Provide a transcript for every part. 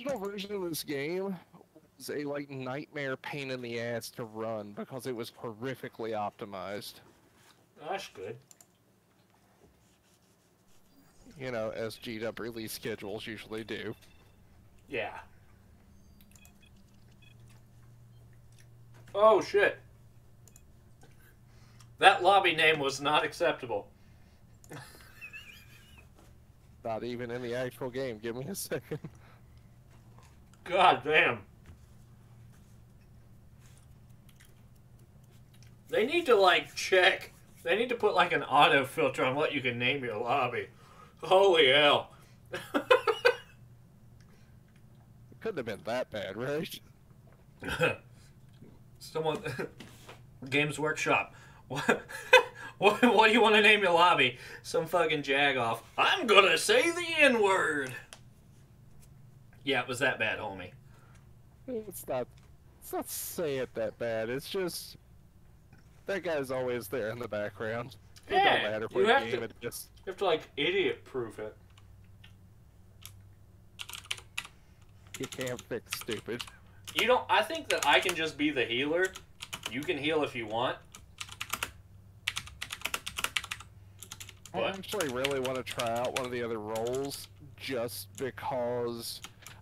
original version of this game was a like nightmare pain in the ass to run because it was horrifically optimized. That's good. You know, as GW release schedules usually do. Yeah. Oh shit. That lobby name was not acceptable. Not even in the actual game. Give me a second. God damn. They need to like check. They need to put like an auto filter on what you can name your lobby. Holy hell. It couldn't have been that bad, right? Someone Games Workshop. What, what what do you want to name your lobby? Some fucking jag off. I'm gonna say the N word. Yeah, it was that bad, homie. It's not. It's not say it that bad. It's just that guy's always there in the background. It Yeah, don't matter you what have game to- it is. You have to like idiot proof it. You can't fix stupid. You don't. I think that I can just be the healer. You can heal if you want. I actually really want to try out one of the other roles just because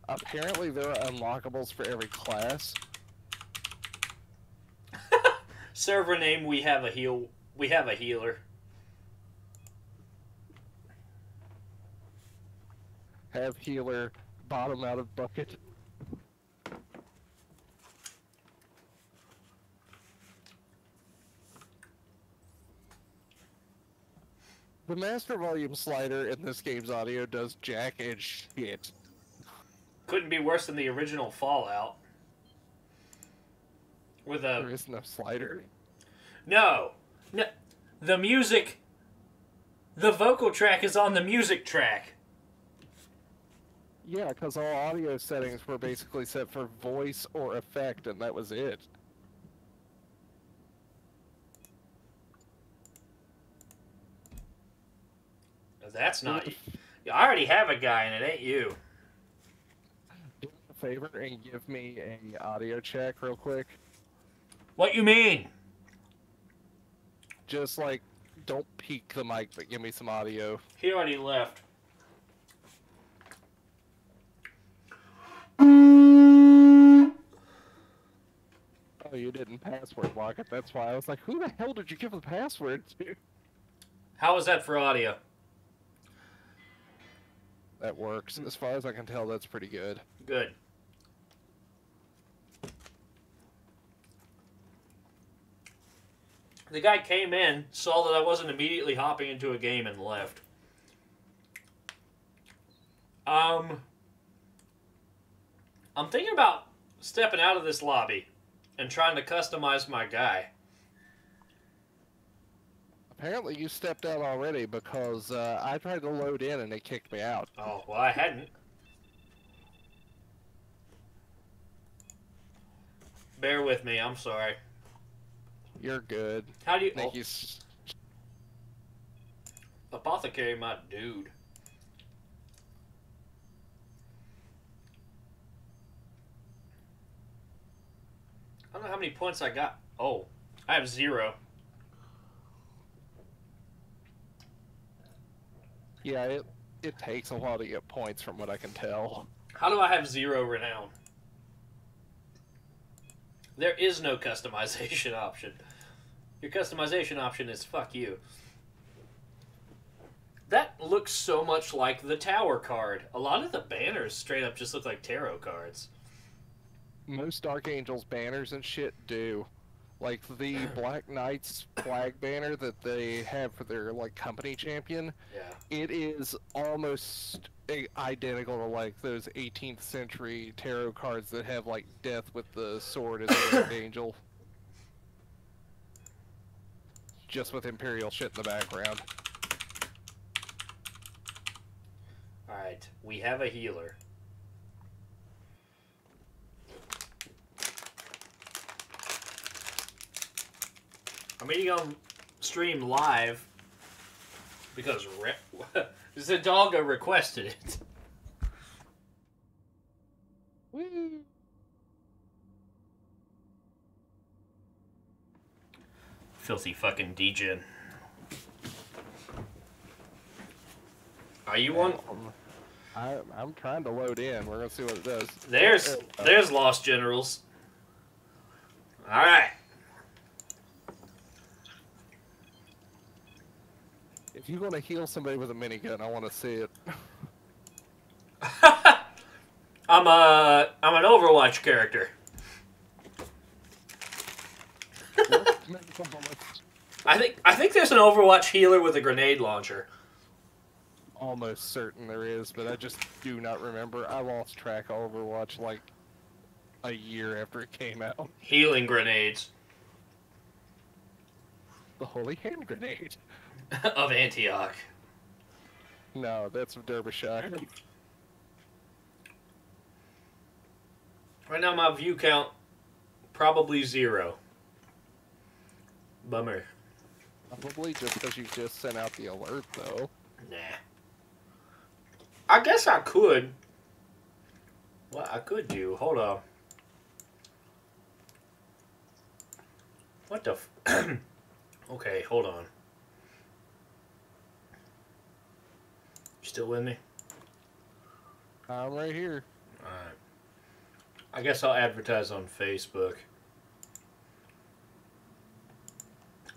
apparently there are unlockables for every class. Server name: We have a heal. We have a healer. Have healer, bottom out of bucket. The master volume slider in this game's audio does jack and shit. Couldn't be worse than the original Fallout. With There a is no slider. no, no, the music. The vocal track is on the music track. Yeah, because all audio settings were basically set for voice or effect, and that was it. That's not. I already have a guy, and it ain't you. Do me a favor and give me a audio check real quick. What you mean? Just like, don't peek the mic, but give me some audio. He already left. Oh, you didn't password lock it. That's why I was like, who the hell did you give the password to? How was that for audio? That works. As far as I can tell, that's pretty good. Good. The guy came in, saw that I wasn't immediately hopping into a game, and left. Um, I'm thinking about stepping out of this lobby and trying to customize my guy. Apparently, you stepped out already because uh, I tried to load in and it kicked me out. Oh, well, I hadn't. Bear with me, I'm sorry. You're good. How do you. Thank oh, you. Apothecary, my dude. I don't know how many points I got. Oh, I have zero. Yeah, it it takes a while to get points from what I can tell. How do I have zero renown? There is no customization option. Your customization option is fuck you. That looks so much like the tower card. A lot of the banners straight up just look like tarot cards. Most Dark Angels banners and shit do. Like the Black Knights flag banner that they have for their like company champion, Yeah. it is almost identical to like those 18th century tarot cards that have like death with the sword as a Dark angel. Just with imperial shit in the background. Alright, we have a healer. I'm eating on stream live because Re- Zadalga requested it. Woo! Filthy fucking degen. Are you one? Um, I, I'm trying to load in. We're gonna see what it does. There's there's Lost Generals. All right. If you want to heal somebody with a minigun, I want to see it. I'm a I'm an Overwatch character. I think I think there's an Overwatch healer with a grenade launcher. Almost certain there is, but I just do not remember. I lost track of Overwatch like a year after it came out. Healing grenades The holy hand grenade. of Antioch. No, that's of Derbyshire. Right now my view count probably zero. Bummer. Probably just because you just sent out the alert, though. Nah. I guess I could. What I could do? Hold on. What the? F- okay, hold on. You still with me? I'm right here. Alright. I guess I'll advertise on Facebook.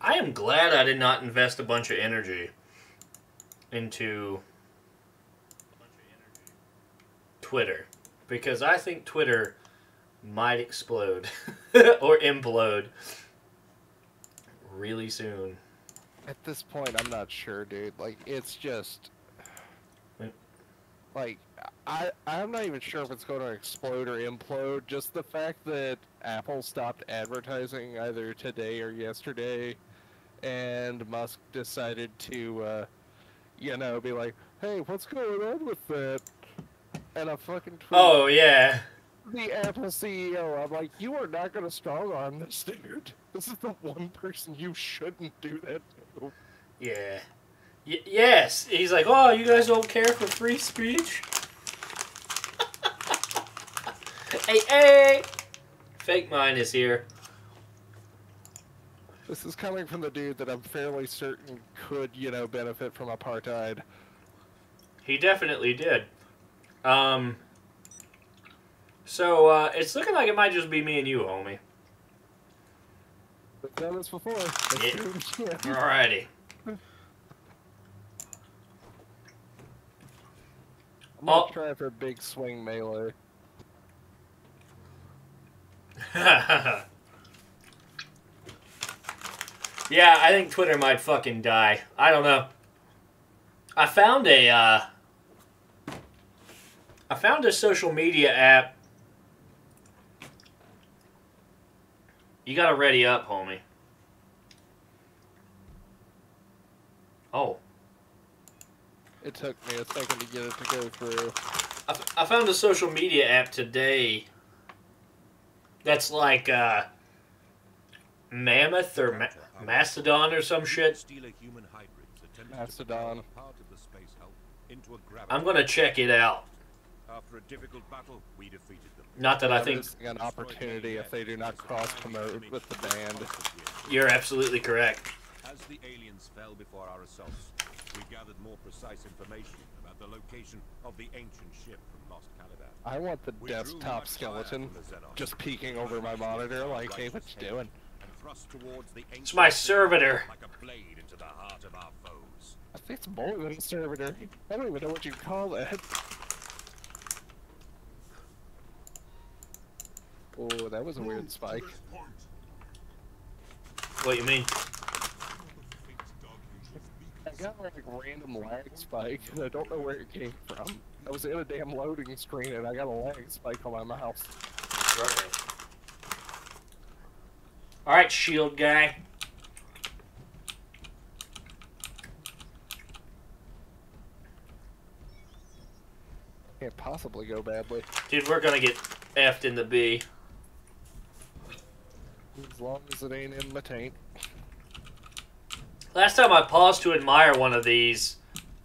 I am glad I did not invest a bunch of energy into Twitter because I think Twitter might explode or implode really soon. At this point, I'm not sure, dude. Like, it's just. Like, I, I'm not even sure if it's going to explode or implode. Just the fact that Apple stopped advertising either today or yesterday, and Musk decided to, uh, you know, be like, hey, what's going on with that? And I fucking tweet Oh yeah. the Apple CEO. I'm like, you are not going to strong arm this dude. This is the one person you shouldn't do that to. Yeah. Y- yes. He's like, oh, you guys don't care for free speech? hey, hey! Fake mine is here. This is coming from the dude that I'm fairly certain could, you know, benefit from apartheid. He definitely did. Um. So uh, it's looking like it might just be me and you, homie. We've done this before. Yeah. Alrighty. I'm Oh. try for a big swing melee. yeah, I think Twitter might fucking die. I don't know. I found a uh, I found a social media app. You gotta ready up, homie. Oh, It took me a second to get it to go through. I, f- I found a social media app today that's like uh, Mammoth or Ma- Mastodon or some shit. Mastodon. I'm gonna check it out. After a difficult battle, we defeated them. Not that I think Missing an opportunity if they do not cross promote with the band. you're absolutely correct. As the aliens fell before our assaults, we gathered more precise information about the location of the ancient ship from Lost Caliban. I want the We desktop skeleton the just peeking over my monitor like, hey, what you doing? And thrust towards the It's my servitor. Like a blade into the heart of our foes. I think it's more than a servitor. I don't even know what you call that. Oh, that was a weird spike. What you mean? I got like a random lag spike, and I don't know where it came from. I was in a damn loading screen, and I got a lag spike on my mouse. All right, shield guy. Can't possibly go badly. Dude, we're gonna get effed in the B. As long as it ain't in my taint. Last time I paused to admire one of these,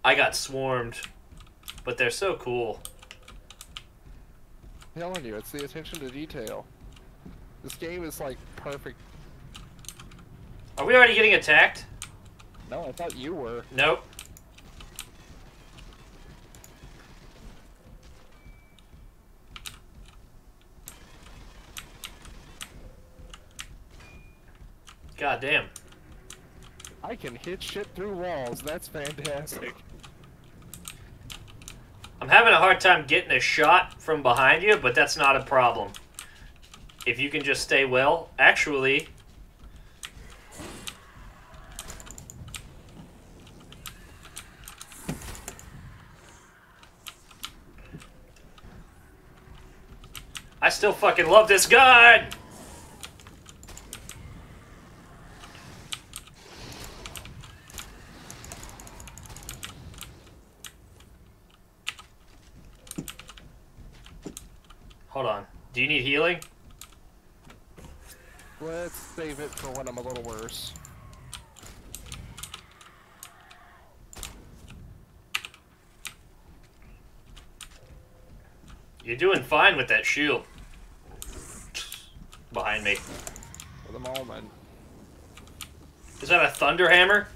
I got swarmed. But they're so cool. telling you, it's the attention to detail. This game is like perfect. Are we already getting attacked? No, I thought you were. Nope. God damn. I can hit shit through walls. That's fantastic. I'm having a hard time getting a shot from behind you, but that's not a problem. If you can just stay well. Actually, I still fucking love this gun! Hold on. Do you need healing? Let's save it for when I'm a little worse. You're doing fine with that shield. Behind me. For the moment. Is that a thunder hammer?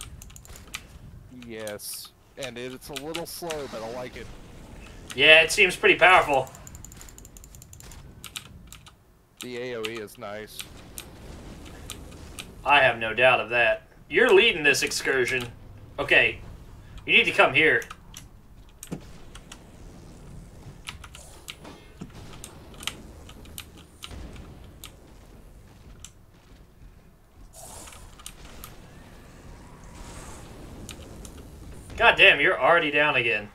Yes. And it's a little slow, but I like it. Yeah, it seems pretty powerful. The AoE is nice. I have no doubt of that. You're leading this excursion. Okay, you need to come here. God damn, you're already down again.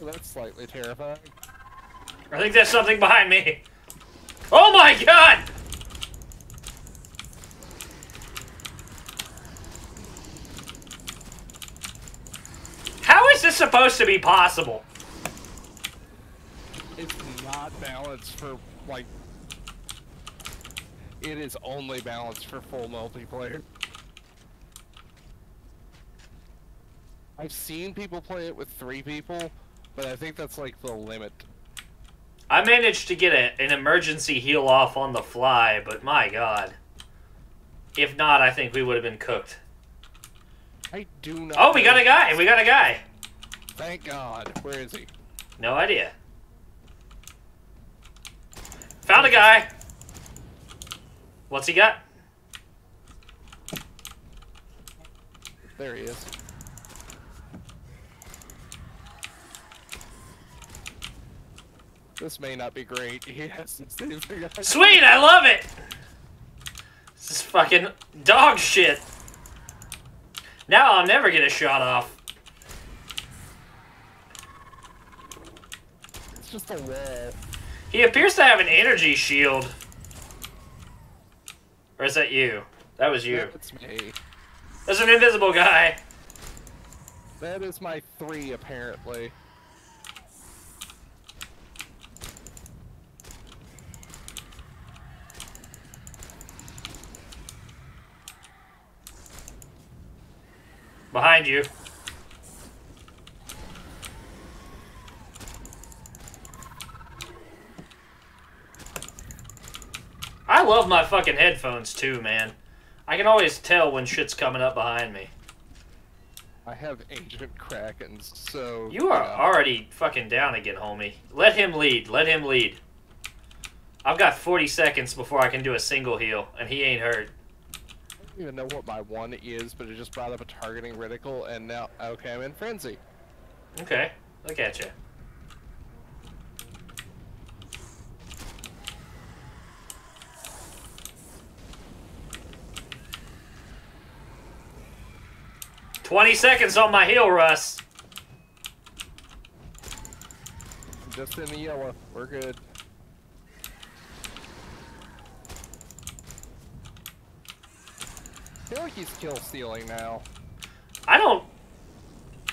Oh, terrifying. I think there's something behind me. Oh my god! How is this supposed to be possible? It's not balanced for, like... It is only balanced for full multiplayer. I've seen people play it with three people, but I think that's like the limit. I managed to get a, an emergency heal off on the fly, but my god. If not, I think we would have been cooked. I do not. Oh, we got a guy! We got a guy! Thank God. Where is he? No idea. Found a guy! What's he got? There he is. This may not be great. Yes, it's. Sweet, I love it! This is fucking dog shit. Now I'll never get a shot off. It's just a wall. He appears to have an energy shield. Or is that you? That was you. That's me. There's an invisible guy. That is my three, apparently. Behind you. I love my fucking headphones too, man. I can always tell when shit's coming up behind me. I have ancient krakens, so You are yeah. already fucking down again, homie. Let him lead. Let him lead. I've got 40 seconds before I can do a single heal, and he ain't hurt. I don't even know what my one is, but it just brought up a targeting reticle, and now okay, I'm in frenzy. Okay, look at you. Twenty seconds on my heal, Russ. Just in the yellow. We're good. Feel like he's kill stealing now. I don't.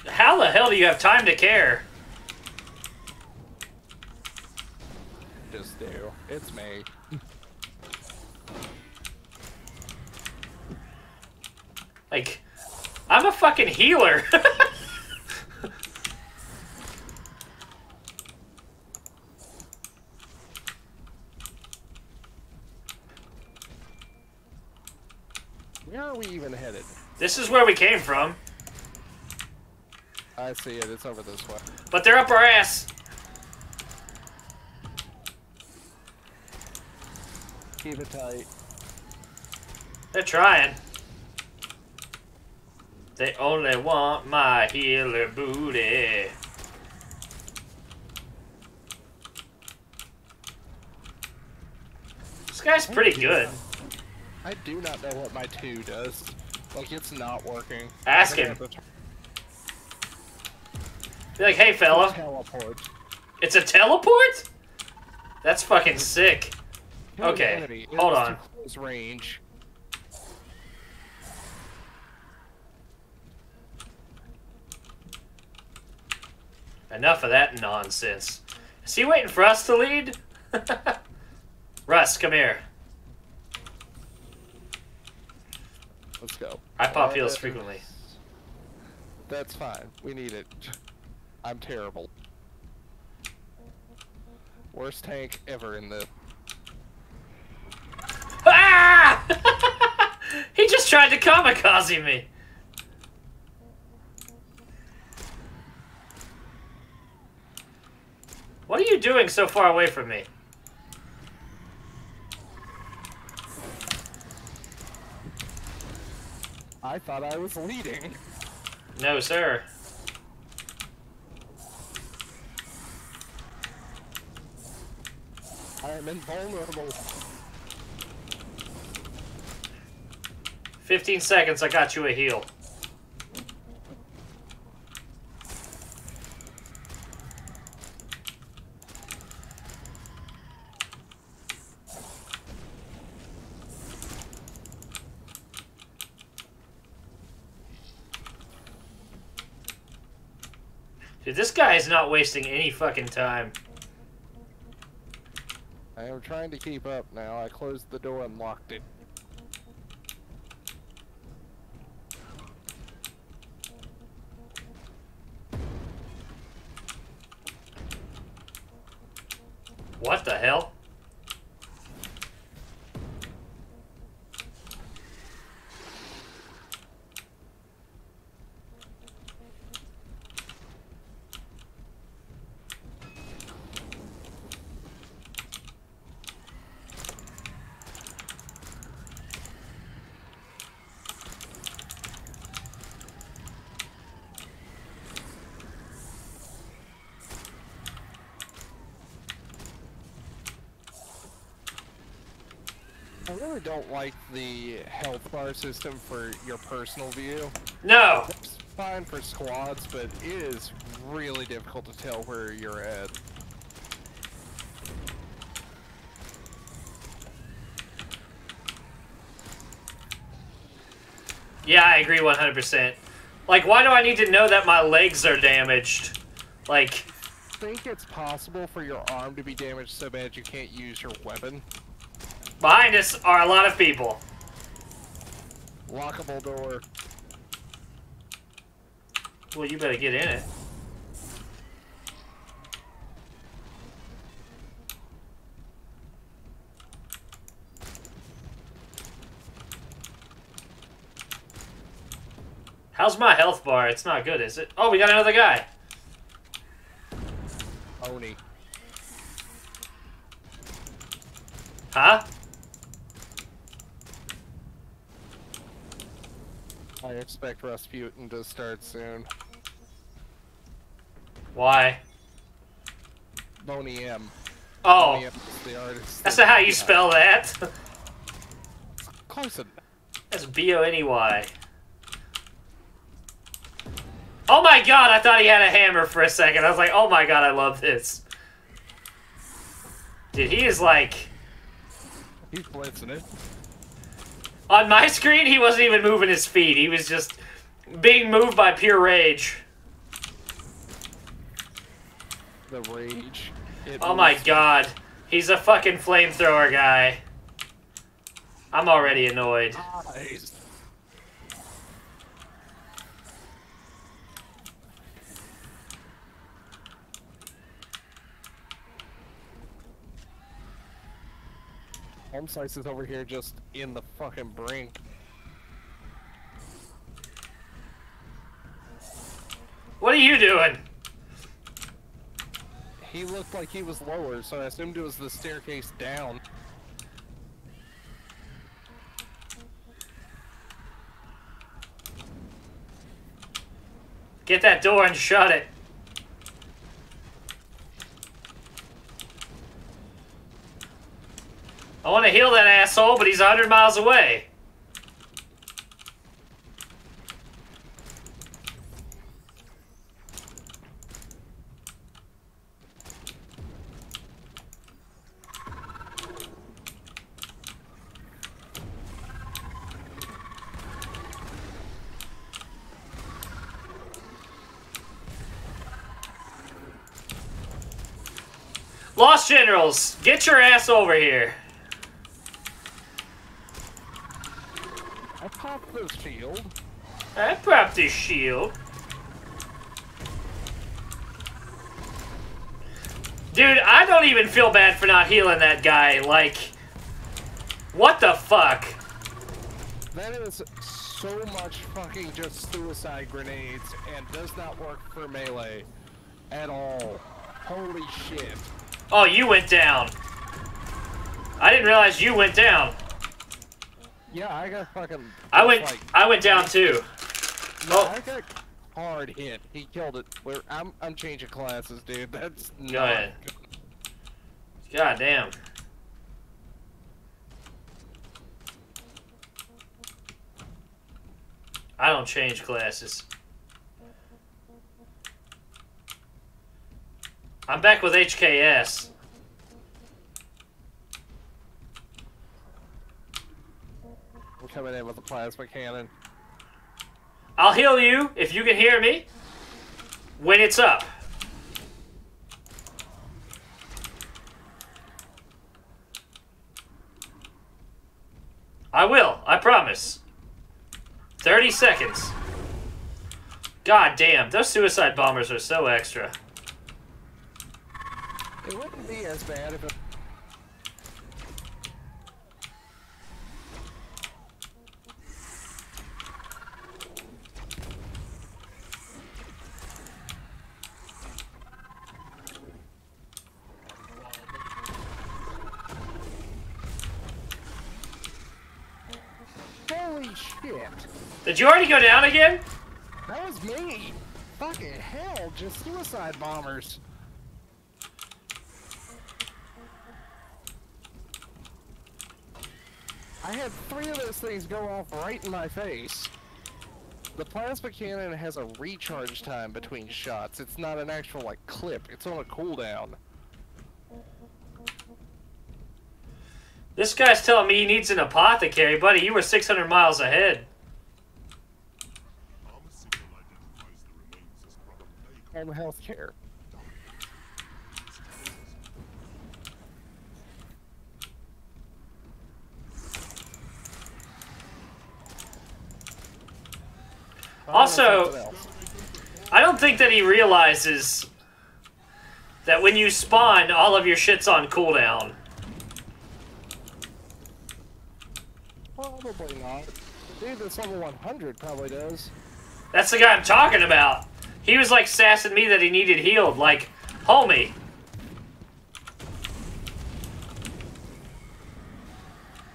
How the hell do you have time to care? Just do. It's me. Like, I'm a fucking healer. Where are we even headed? this is where we came from, I see it. It's over this way. but they're up our ass. Keep it tight. They're trying. They only want my healer booty. This guy's pretty good. I do not know what my two does. Like, it's not working. Ask him. Be like, hey fella, Teleport. it's a teleport? That's fucking sick. Okay, hold on. Close range. Enough of that nonsense. Is he waiting for us to lead? Russ, come here. Let's go. I pop Uh, heals frequently. That's fine. We need it. I'm terrible. Worst tank ever in the. Ah! he just tried to kamikaze me. What are you doing so far away from me? I thought I was leading. No, sir. I am invulnerable. 15 seconds, I got you a heal. This guy is not wasting any fucking time. I am trying to keep up now. I closed the door and locked it. What the hell? I really don't like the health bar system for your personal view. No! It's fine for squads, but it is really difficult to tell where you're at. Yeah, I agree 100%. Like, why do I need to know that my legs are damaged? Like, I think it's possible for your arm to be damaged so bad you can't use your weapon. Behind us are a lot of people. Lockable door. Well, you better get in it. How's my health bar? It's not good, is it? Oh, we got another guy. Oni. Huh? I expect Rasputin to start soon. Why? Boney M. Oh, Boney M the artist. that's not how you spell that. Close enough. That's B O N E Y. Oh my god, I thought he had a hammer for a second. I was like, oh my god, I love this. Dude, he is like He's blitzing it. On my screen. He wasn't even moving his feet. He was just being moved by pure rage. The rage. It Oh my god, he's a fucking flamethrower guy. I'm already annoyed. eyes. Home slice is over here just in the fucking brink. What are you doing? He looked like he was lower, so I assumed it was the staircase down. Get that door and shut it. Want to heal that asshole, but he's 100 miles away. Lost Generals, get your ass over here. I popped this shield. Popped shield. Dude, I don't even feel bad for not healing that guy. Like, what the fuck? That is so much fucking just suicide grenades and does not work for melee at all. Holy shit. Oh, you went down. I didn't realize you went down. Yeah, I got fucking. I went. Like, I went down too. No, oh. I got hard hit. He killed it. We're, I'm, I'm changing classes, dude. That's Go not ahead. good. God damn. I don't change classes. I'm back with HKS. I'm coming in with a plasma cannon. I'll heal you if you can hear me when it's up. I will, I promise. 30 seconds. God damn, those suicide bombers are so extra. It wouldn't be as bad if it. Holy shit! Did you already go down again? That was me! Fucking hell, just suicide bombers. I had three of those things go off right in my face. The plasma cannon has a recharge time between shots. It's not an actual, like, clip. It's on a cooldown. This guy's telling me he needs an apothecary, buddy. You were 600 miles ahead. Armor signal identifies the remains as Brother health care. Also- I don't think that he realizes that when you spawn, all of your shit's on cooldown. Probably not. Dude, that's level 100 probably does. That's the guy I'm talking about. He was like sassing me that he needed healed. Like, homie,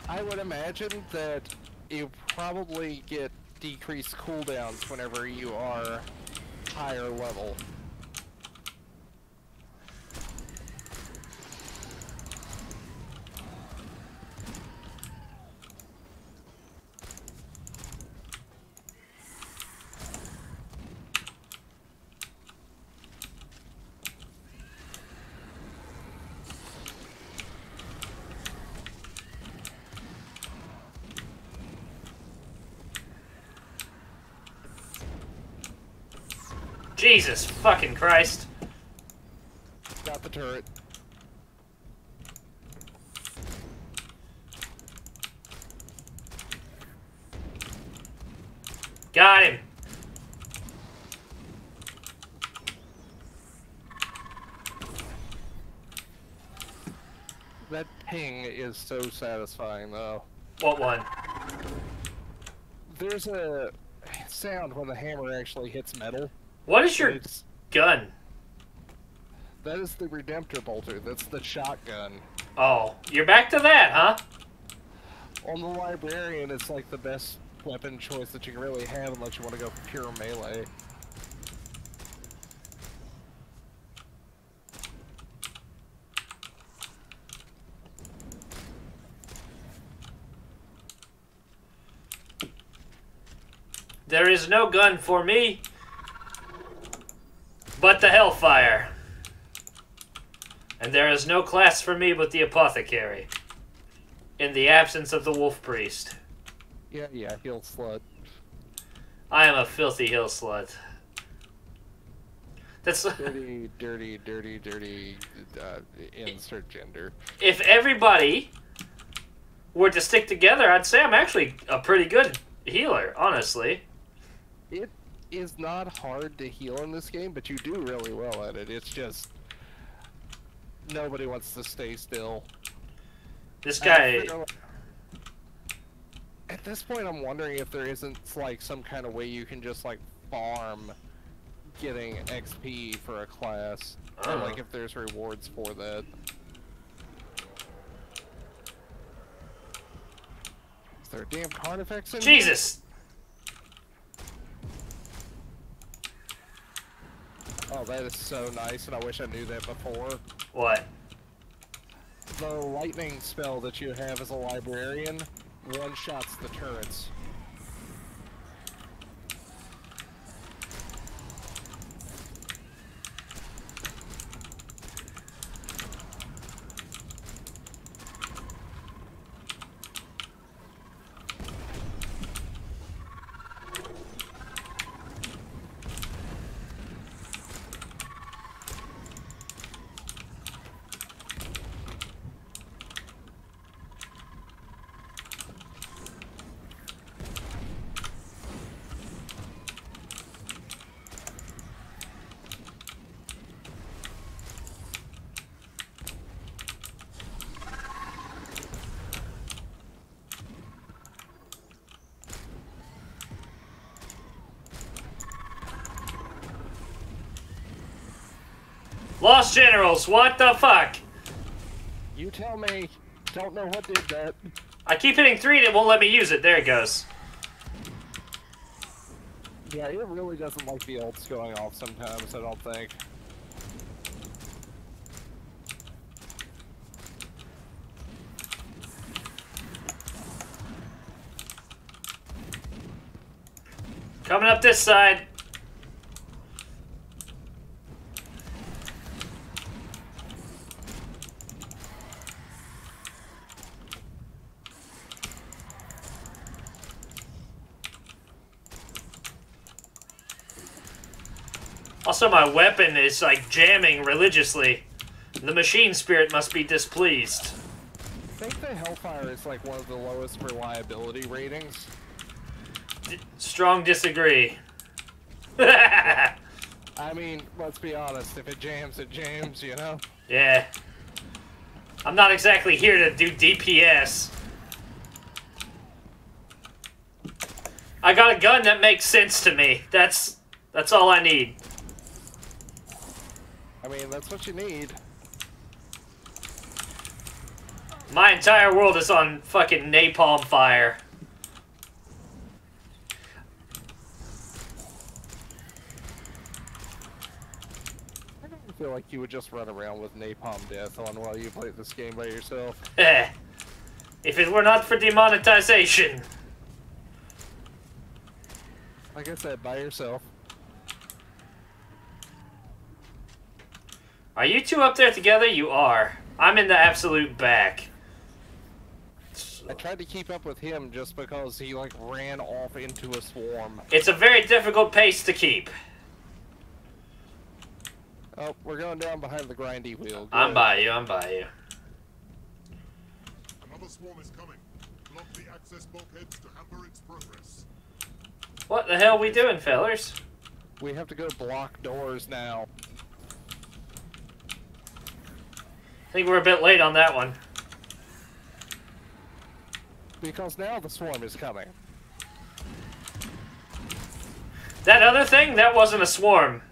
I would imagine that you probably get decreased cooldowns whenever you are higher level. Jesus fucking Christ. Got the turret. Got him. That ping is so satisfying, though. What one? There's a sound when the hammer actually hits metal. What is your It's, gun? that is the Redemptor bolter. That's the shotgun. Oh, you're back to that, huh? On the librarian, it's like the best weapon choice that you can really have unless you want to go pure melee. There is no gun for me but the Hellfire. And there is no class for me but the Apothecary. In the absence of the Wolf Priest. Yeah, yeah, heal slut. I am a filthy hill slut. That's Dirty, dirty, dirty, dirty. Uh, insert gender. if everybody were to stick together, I'd say I'm actually a pretty good healer, honestly. It is not hard to heal in this game, but you do really well at it. It's just nobody wants to stay still. This guy, At this point, I'm wondering if there isn't like some kind of way you can just like farm getting XP for a class, or like uh-huh. if there's rewards for that. Is there damn in here? Jesus, Oh, that is so nice, and I wish I knew that before. what? The lightning spell that you have as a librarian one shots the turrets. Lost Generals, what the fuck? You tell me. Don't know what did that. I keep hitting three and it won't let me use it. There it goes. Yeah, it really doesn't like the ults going off sometimes, I don't think. Coming up this side. My weapon is like jamming religiously. The machine spirit must be displeased. I think the Hellfire is like one of the lowest reliability ratings. D- strong disagree. I mean, let's be honest, if it jams, it jams, you know? yeah. I'm not exactly here to do DPS. I got a gun that makes sense to me. That's that's all I need. I mean, that's what you need. My entire world is on fucking napalm fire. I don't feel like you would just run around with napalm death on while you play this game by yourself. Eh. If it were not for demonetization. Like I said, by yourself. Are you two up there together? You are. I'm in the absolute back. I tried to keep up with him just because he like ran off into a swarm. It's a very difficult pace to keep. Oh, we're going down behind the grindy wheel. I'm Good. by you. I'm by you. Another swarm is coming. Block the access bulkheads to hamper its progress. What the hell we doing, fellers? We have to go block doors now. I think we're a bit late on that one. Because now the swarm is coming. That other thing, that wasn't a swarm.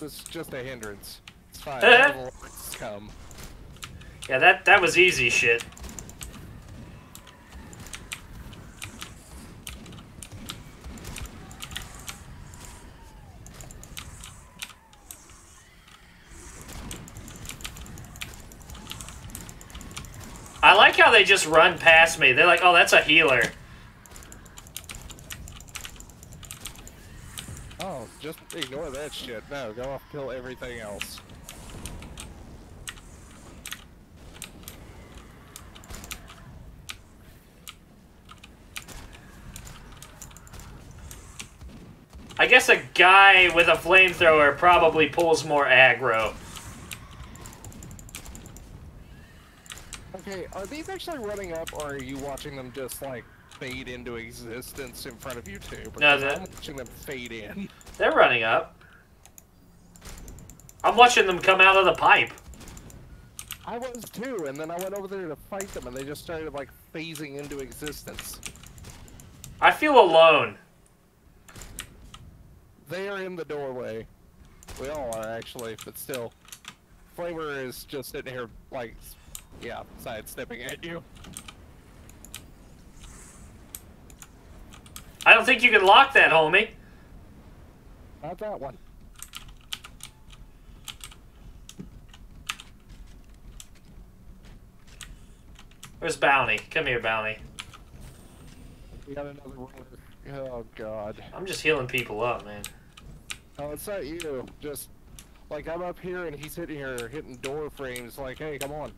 Is just a hindrance. It's fine. All the lights come. Yeah, that that was easy shit. I like how they just run past me. They're like, "Oh, that's a healer." Oh, just ignore that shit. No, go off kill everything else. I guess a guy with a flamethrower probably pulls more aggro. Okay, are these actually running up, or are you watching them just like fade into existence in front of you two? Because that- I'm watching them fade in. They're running up. I'm watching them come out of the pipe. I was too, and then I went over there to fight them, and they just started like phasing into existence. I feel alone. They are in the doorway. We all are actually, but still. Flavor is just sitting here, like, yeah, sidestepping at you. I don't think you can lock that, homie. Not that one. Where's Bounty? Come here, Bounty. We got another roller. Oh god. I'm just healing people up, man. Oh, it's not you. Just like I'm up here and he's sitting here hitting door frames. Like, hey, come on.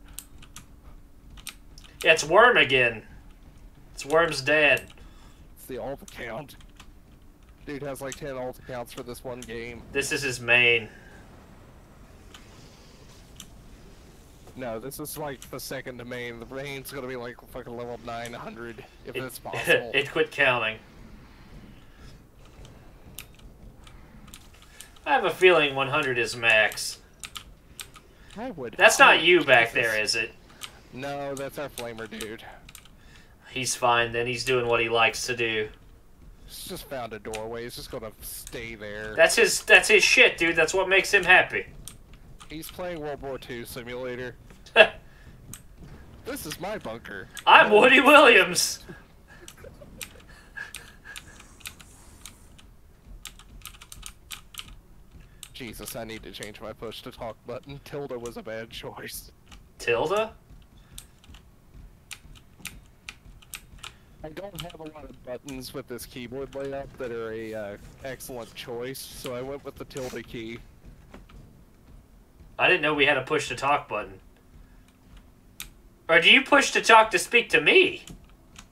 Yeah, it's Worm again. It's Worm's dad. It's the alt account. Dude has like 10 alt accounts for this one game. This is his main. No, this is like the second to main. The main's gonna be like fucking level 900 if It, it's possible. it quit counting. I have a feeling 100 is max. I would. That's not you back Jesus. there, is it? No, that's our flamer dude. He's fine then. He's doing what he likes to do. He's just found a doorway. He's just gonna stay there. That's his. That's his shit, dude. That's what makes him happy. He's playing World War II simulator. This is my bunker. I'm Woody Williams. Jesus, I need to change my push to talk button. Tilda was a bad choice. Tilda? I don't have a lot of buttons with this keyboard layout that are a uh, excellent choice, so I went with the tilde key. I didn't know we had a push to talk button. Or do you push to talk to speak to me?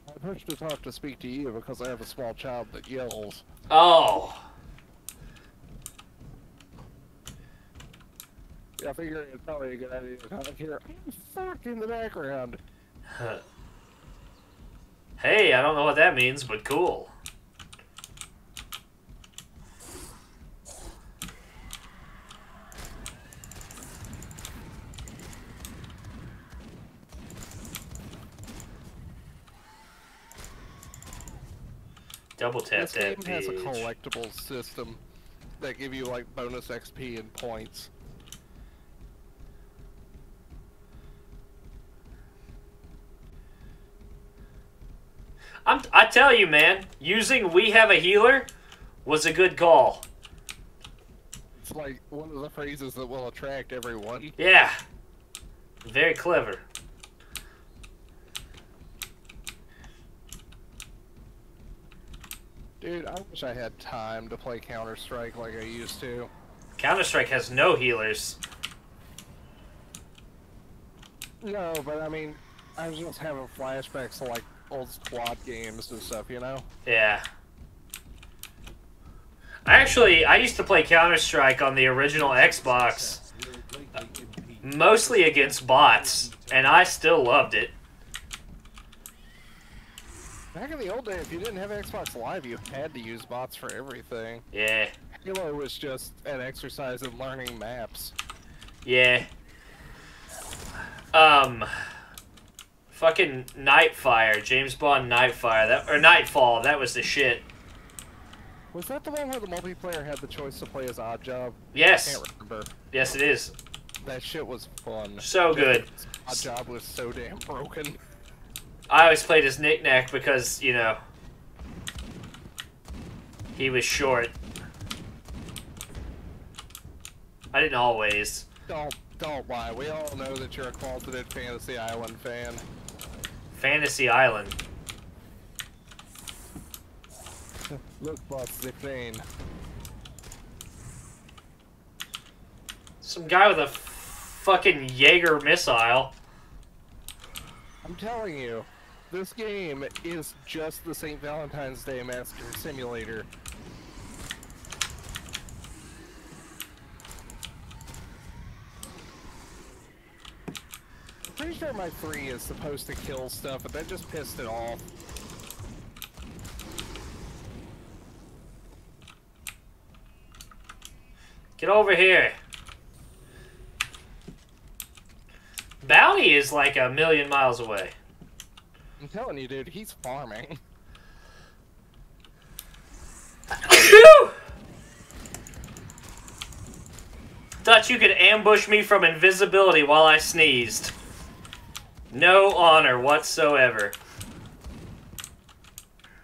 I push to talk to speak to you because I have a small child that yells. Oh. I figure it's probably a good idea to talk here. I'm stuck in the background. Hey, I don't know what that means, but cool. Double tap This that game has a collectible system that give you like bonus XP and points. I'm, I tell you, man, using We Have a Healer was a good call. It's like one of the phrases that will attract everyone. Yeah. Very clever. Dude, I wish I had time to play Counter Strike like I used to. Counter Strike has no healers. No, but I mean, I was just having flashbacks to like old squad games and stuff, you know? Yeah. I actually, I used to play Counter Strike on the original Xbox, mostly against bots, and I still loved it. Back in the old day, if you didn't have Xbox Live, you had to use bots for everything. Yeah, Halo was just an exercise in learning maps. yeah. Um, fucking Nightfire, James Bond Nightfire, that or Nightfall, that was the shit. Was that the one where the multiplayer had the choice to play as Oddjob? I Yes, can't remember. yes, it is. That shit was fun. So good. Oddjob was so damn broken. I always played as Nick Nack because, you know, he was short. I didn't always. Don't don't lie. We all know that you're a closeted Fantasy Island fan. Fantasy Island. Look, boss, the thing. Some guy with a fucking Jaeger missile. I'm telling you, this game is just the St. Valentine's Day Massacre Simulator. Pretty sure my 3 is supposed to kill stuff, but that just pissed it off. Get over here. Bounty is like a million miles away. I'm telling you, dude, he's farming. Thought you could ambush me from invisibility while I sneezed. No honor whatsoever.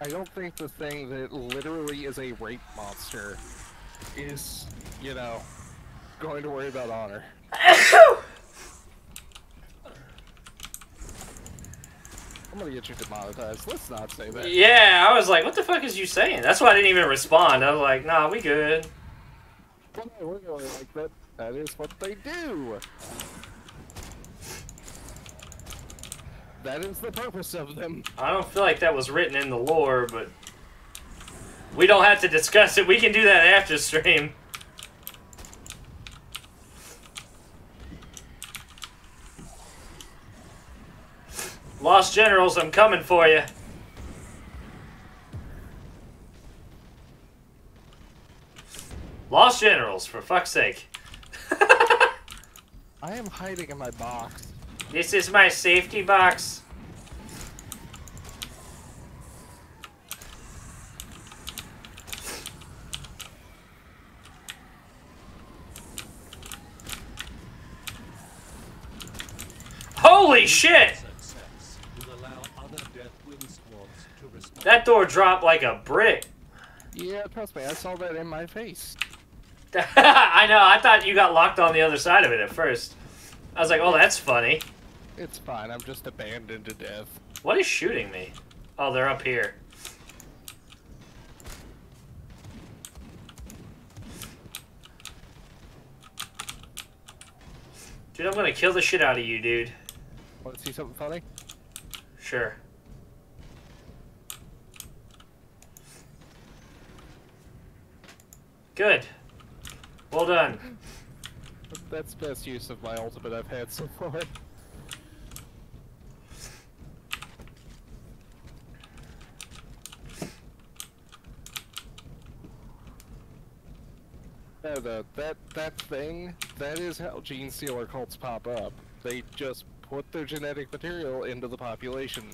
I don't think the thing that literally is a rape monster is, you know, going to worry about honor. I'm gonna get you demonetized. Let's not say that. yeah, I was like, what the fuck is you saying? That's why I didn't even respond. I was like, nah, we good. Well, no, we're going like that. That is what they do. That is the purpose of them. I don't feel like that was written in the lore, but we don't have to discuss it. We can do that after stream. Lost Generals, I'm coming for you. Lost Generals, for fuck's sake. I am hiding in my box. This is my safety box. Holy shit! Success will allow other Deathwing squads to respond. That door dropped like a brick. Yeah, trust me, I saw that in my face. I know, I thought you got locked on the other side of it at first. I was like, oh, that's funny. It's fine, I'm just abandoned to death. What is shooting me? Oh, they're up here. Dude, I'm gonna kill the shit out of you, dude. Want to see something funny? Sure. Good. Well done. That's best use of my ultimate I've had so far. No, that that thing, that is how Genestealer cults pop up. They just put their genetic material into the population.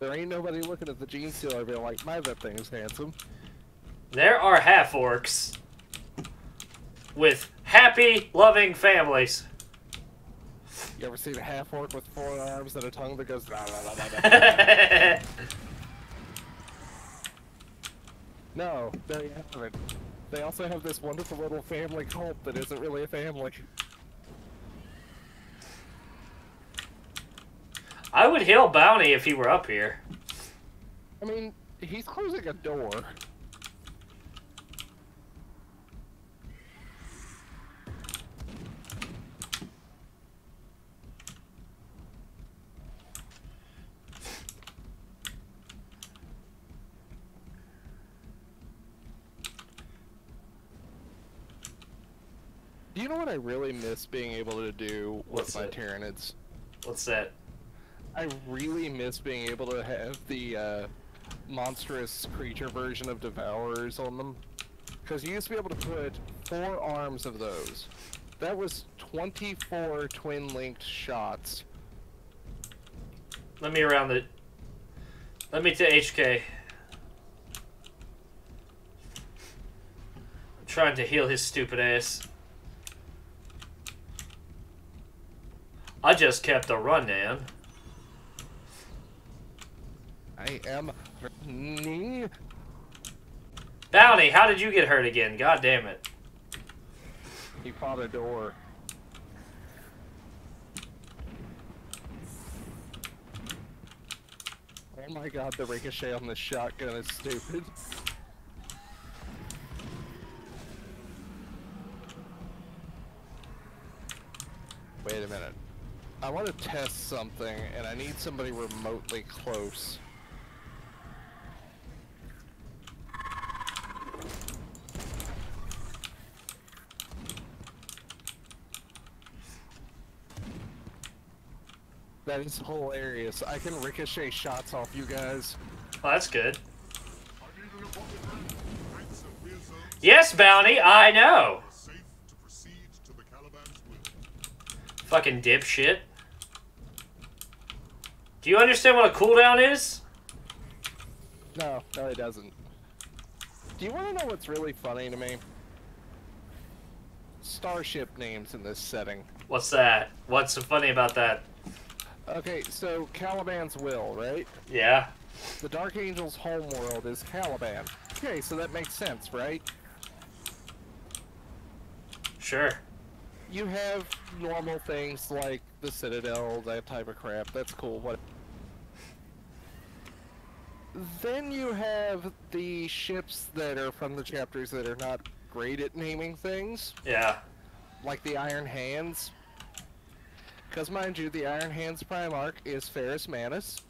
There ain't nobody looking at the Genestealer being like, my that thing is handsome. There are half orcs with happy, loving families. You ever seen a half orc with four arms and a tongue that goes? "La, la, la, la, la"? no, no, you haven't. They also have this wonderful little family cult that isn't really a family. I would hail Bounty if he were up here. I mean, he's closing a door. You know what I really miss being able to do What's with my that? Tyranids? What's that? I really miss being able to have the uh, monstrous creature version of Devourers on them. Because you used to be able to put four arms of those. That was 24 twin-linked shots. Let me around the. Let me to HK. I'm trying to heal his stupid ass. I just kept a run, running. I am... Bounty, how did you get hurt again? God damn it. He fought a door. Oh my god, the ricochet on this shotgun is stupid. Wait a minute. I want to test something, and I need somebody remotely close. That is hilarious. I can ricochet shots off you guys. Well, that's good. Yes, Bounty, I know. are safe to proceed to the Caliban's will. Fucking dipshit. Do you understand what a cooldown is? No, no, it doesn't. Do you want to know what's really funny to me? Starship names in this setting. What's that? What's so funny about that? Okay, so Caliban's Will, right? Yeah. The Dark Angel's homeworld is Caliban. Okay, so that makes sense, right? Sure. You have normal things like the Citadel, that type of crap. That's cool. What? Then you have the ships that are from the chapters that are not great at naming things, Yeah. like the Iron Hands. Because mind you, the Iron Hands Primarch is Ferrus Manus,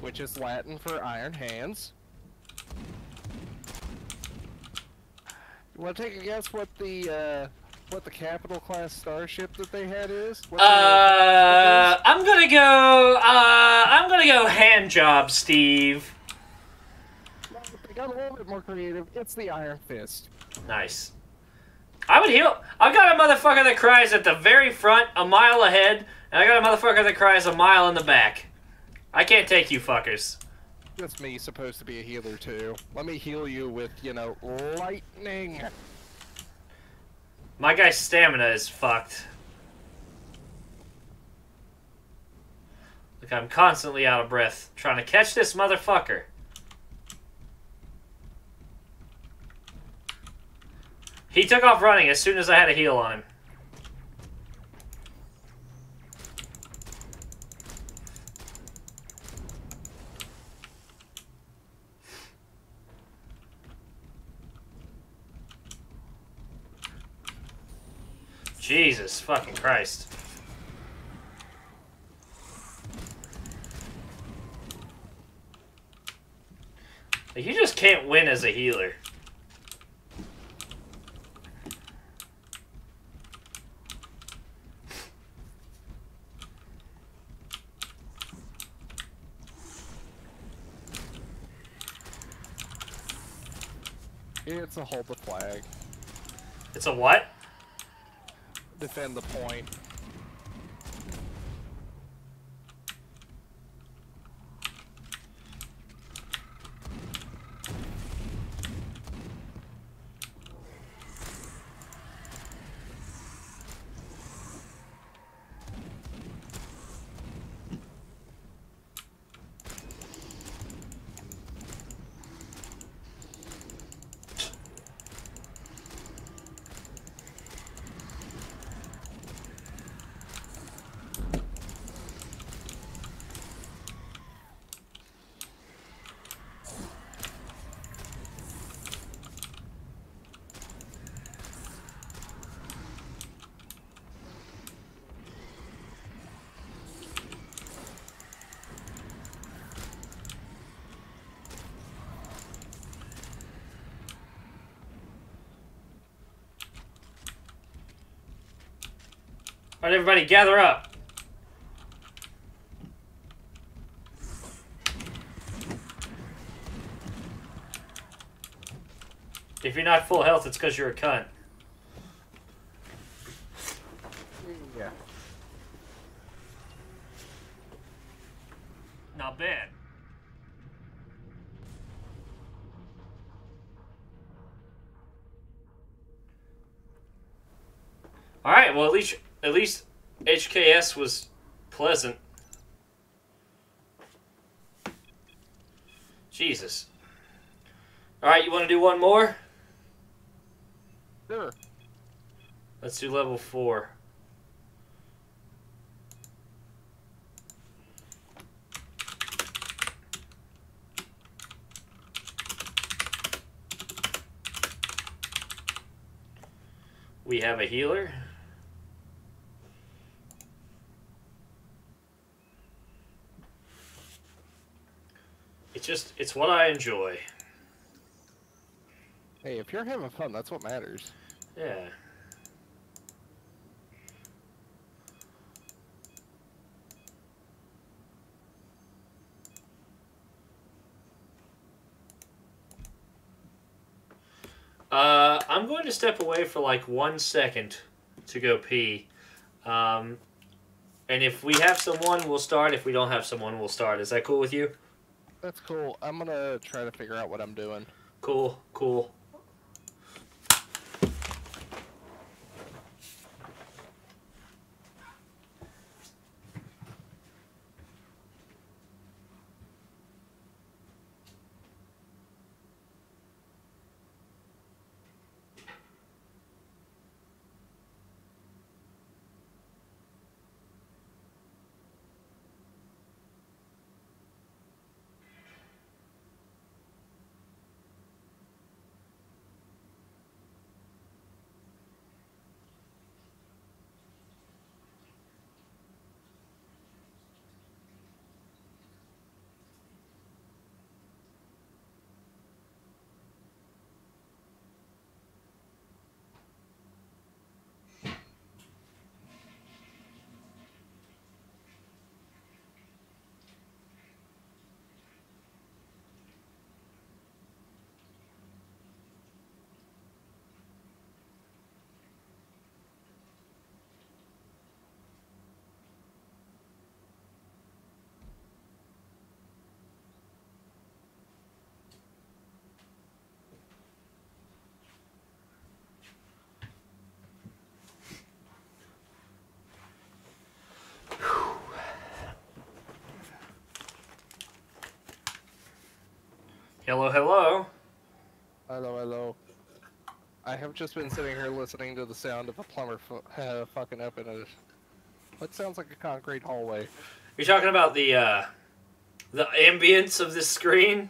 which is Latin for Iron Hands. You want to take a guess what the uh, what the capital class starship that they had is? What Uh, I'm gonna go. Uh, I'm gonna go hand job, Steve. Got a little bit more creative. It's the Iron Fist. Nice. I would heal. I've got a motherfucker that cries at the very front, a mile ahead, and I got a motherfucker that cries a mile in the back. I can't take you fuckers. That's me supposed to be a healer too. Let me heal you with, you know, lightning. My guy's stamina is fucked. Look, I'm constantly out of breath trying to catch this motherfucker. He took off running as soon as I had a heal on him. Jesus fucking Christ. You just can't win as a healer. It's a hold the flag. It's a what? Defend the point. All right, everybody, gather up. If you're not full health, it's because you're a cunt. Yeah. Not bad. All right. Well, at least at least Was pleasant. Jesus. All right. You want to do one more? Sure. Let's do level four. We have a healer. Just, it's what I enjoy. Hey, if you're having fun, that's what matters. Yeah. Uh, I'm going to step away for like one second to go pee. Um, and if we have someone, we'll start. If we don't have someone, we'll start. Is that cool with you? That's cool. I'm gonna try to figure out what I'm doing. Cool, cool. Hello, hello. Hello, hello. I have just been sitting here listening to the sound of a plumber uh, fucking up in a what sounds like a concrete hallway. You're talking about the uh, the ambience of this screen.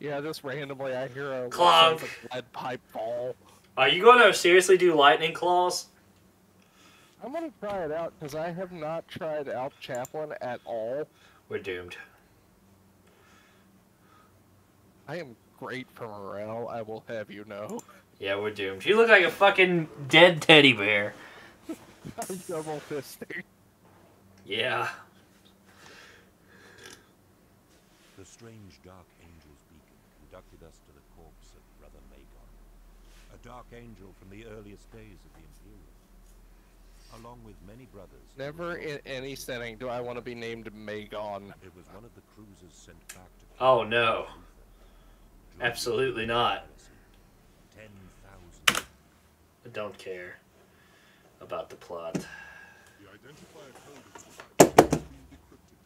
Yeah, just randomly I hear a Clunk. lead pipe fall. Are you going to seriously do lightning claws? I'm gonna try it out because I have not tried out Chaplain at all. We're doomed. I am great for morale. I will have you know. Yeah, we're doomed. You look like a fucking dead teddy bear. I'm double fisting. Yeah. The strange Dark Angel's beacon conducted us to the corpse of Brother Magon. A Dark Angel from the earliest days of the Imperium. Along with many brothers. Never in any setting do I want to be named Magon. It was one of the cruisers sent back to Oh, no. Absolutely not. I don't care about the plot. The identifier code of the device has been decrypted.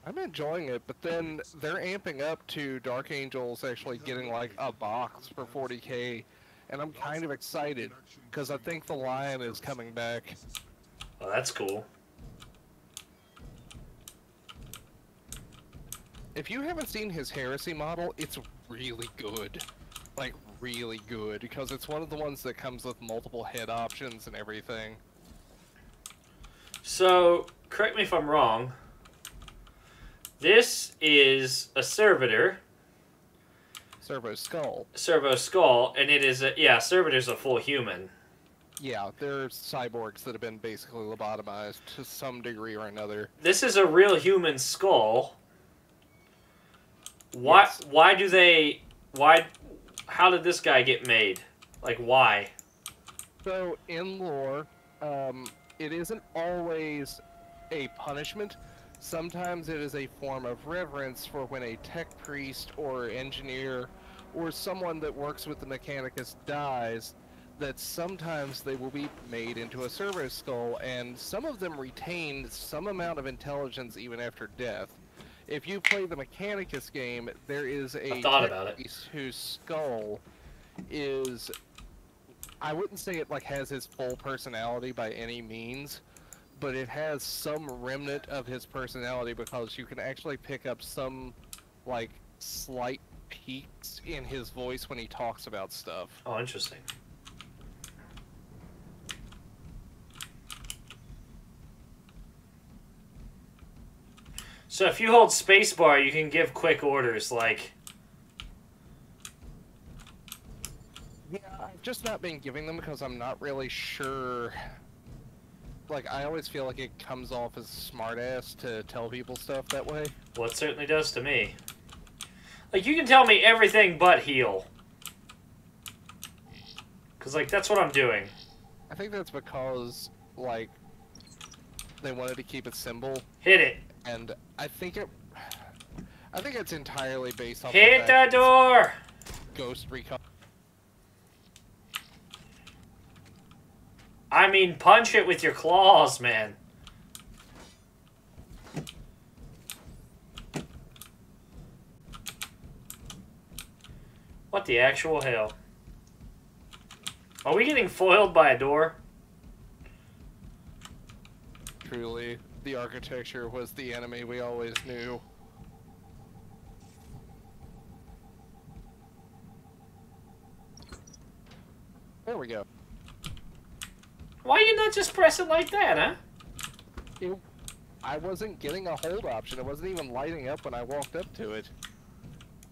I'm enjoying it, but then they're amping up to Dark Angels actually getting like a box for 40k, and I'm kind of excited because I think the Lion is coming back. Oh, that's cool. If you haven't seen his Heresy model, it's really good. Like, really good, because it's one of the ones that comes with multiple head options and everything. So, correct me if I'm wrong. This is a servitor, Servo Skull. servo skull, and it is a yeah, servitor's a full human. yeah, they're cyborgs that have been basically lobotomized to some degree or another. This is a real human skull. Why? Yes. Why do they? Why? How did this guy get made? Like why? So in lore, um, it isn't always a punishment. Sometimes it is a form of reverence for when a tech priest or engineer or someone that works with the Mechanicus dies, that sometimes they will be made into a servo skull, and some of them retain some amount of intelligence even after death. If you play the Mechanicus game, there is a I thought about it. whose skull is I wouldn't say it like has his full personality by any means, but it has some remnant of his personality because you can actually pick up some like slight peaks in his voice when he talks about stuff. Oh, interesting. So if you hold spacebar, you can give quick orders like, Yeah, I've just not been giving them because I'm not really sure. Like, I always feel like it comes off as smartass to tell people stuff that way. well, it certainly does to me. Like you can tell me everything but heal. Cause like that's what I'm doing. I think that's because, like, they wanted to keep it simple Hit it. And I think it. I think it's entirely based off Hit the the door. Ghost Recon. I mean, punch it with your claws, man. What the actual hell? Are we getting foiled by a door? Truly, the architecture was the enemy we always knew. There we go. Why you not just press it like that, huh? It, I wasn't getting a hold option. It wasn't even lighting up when I walked up to it.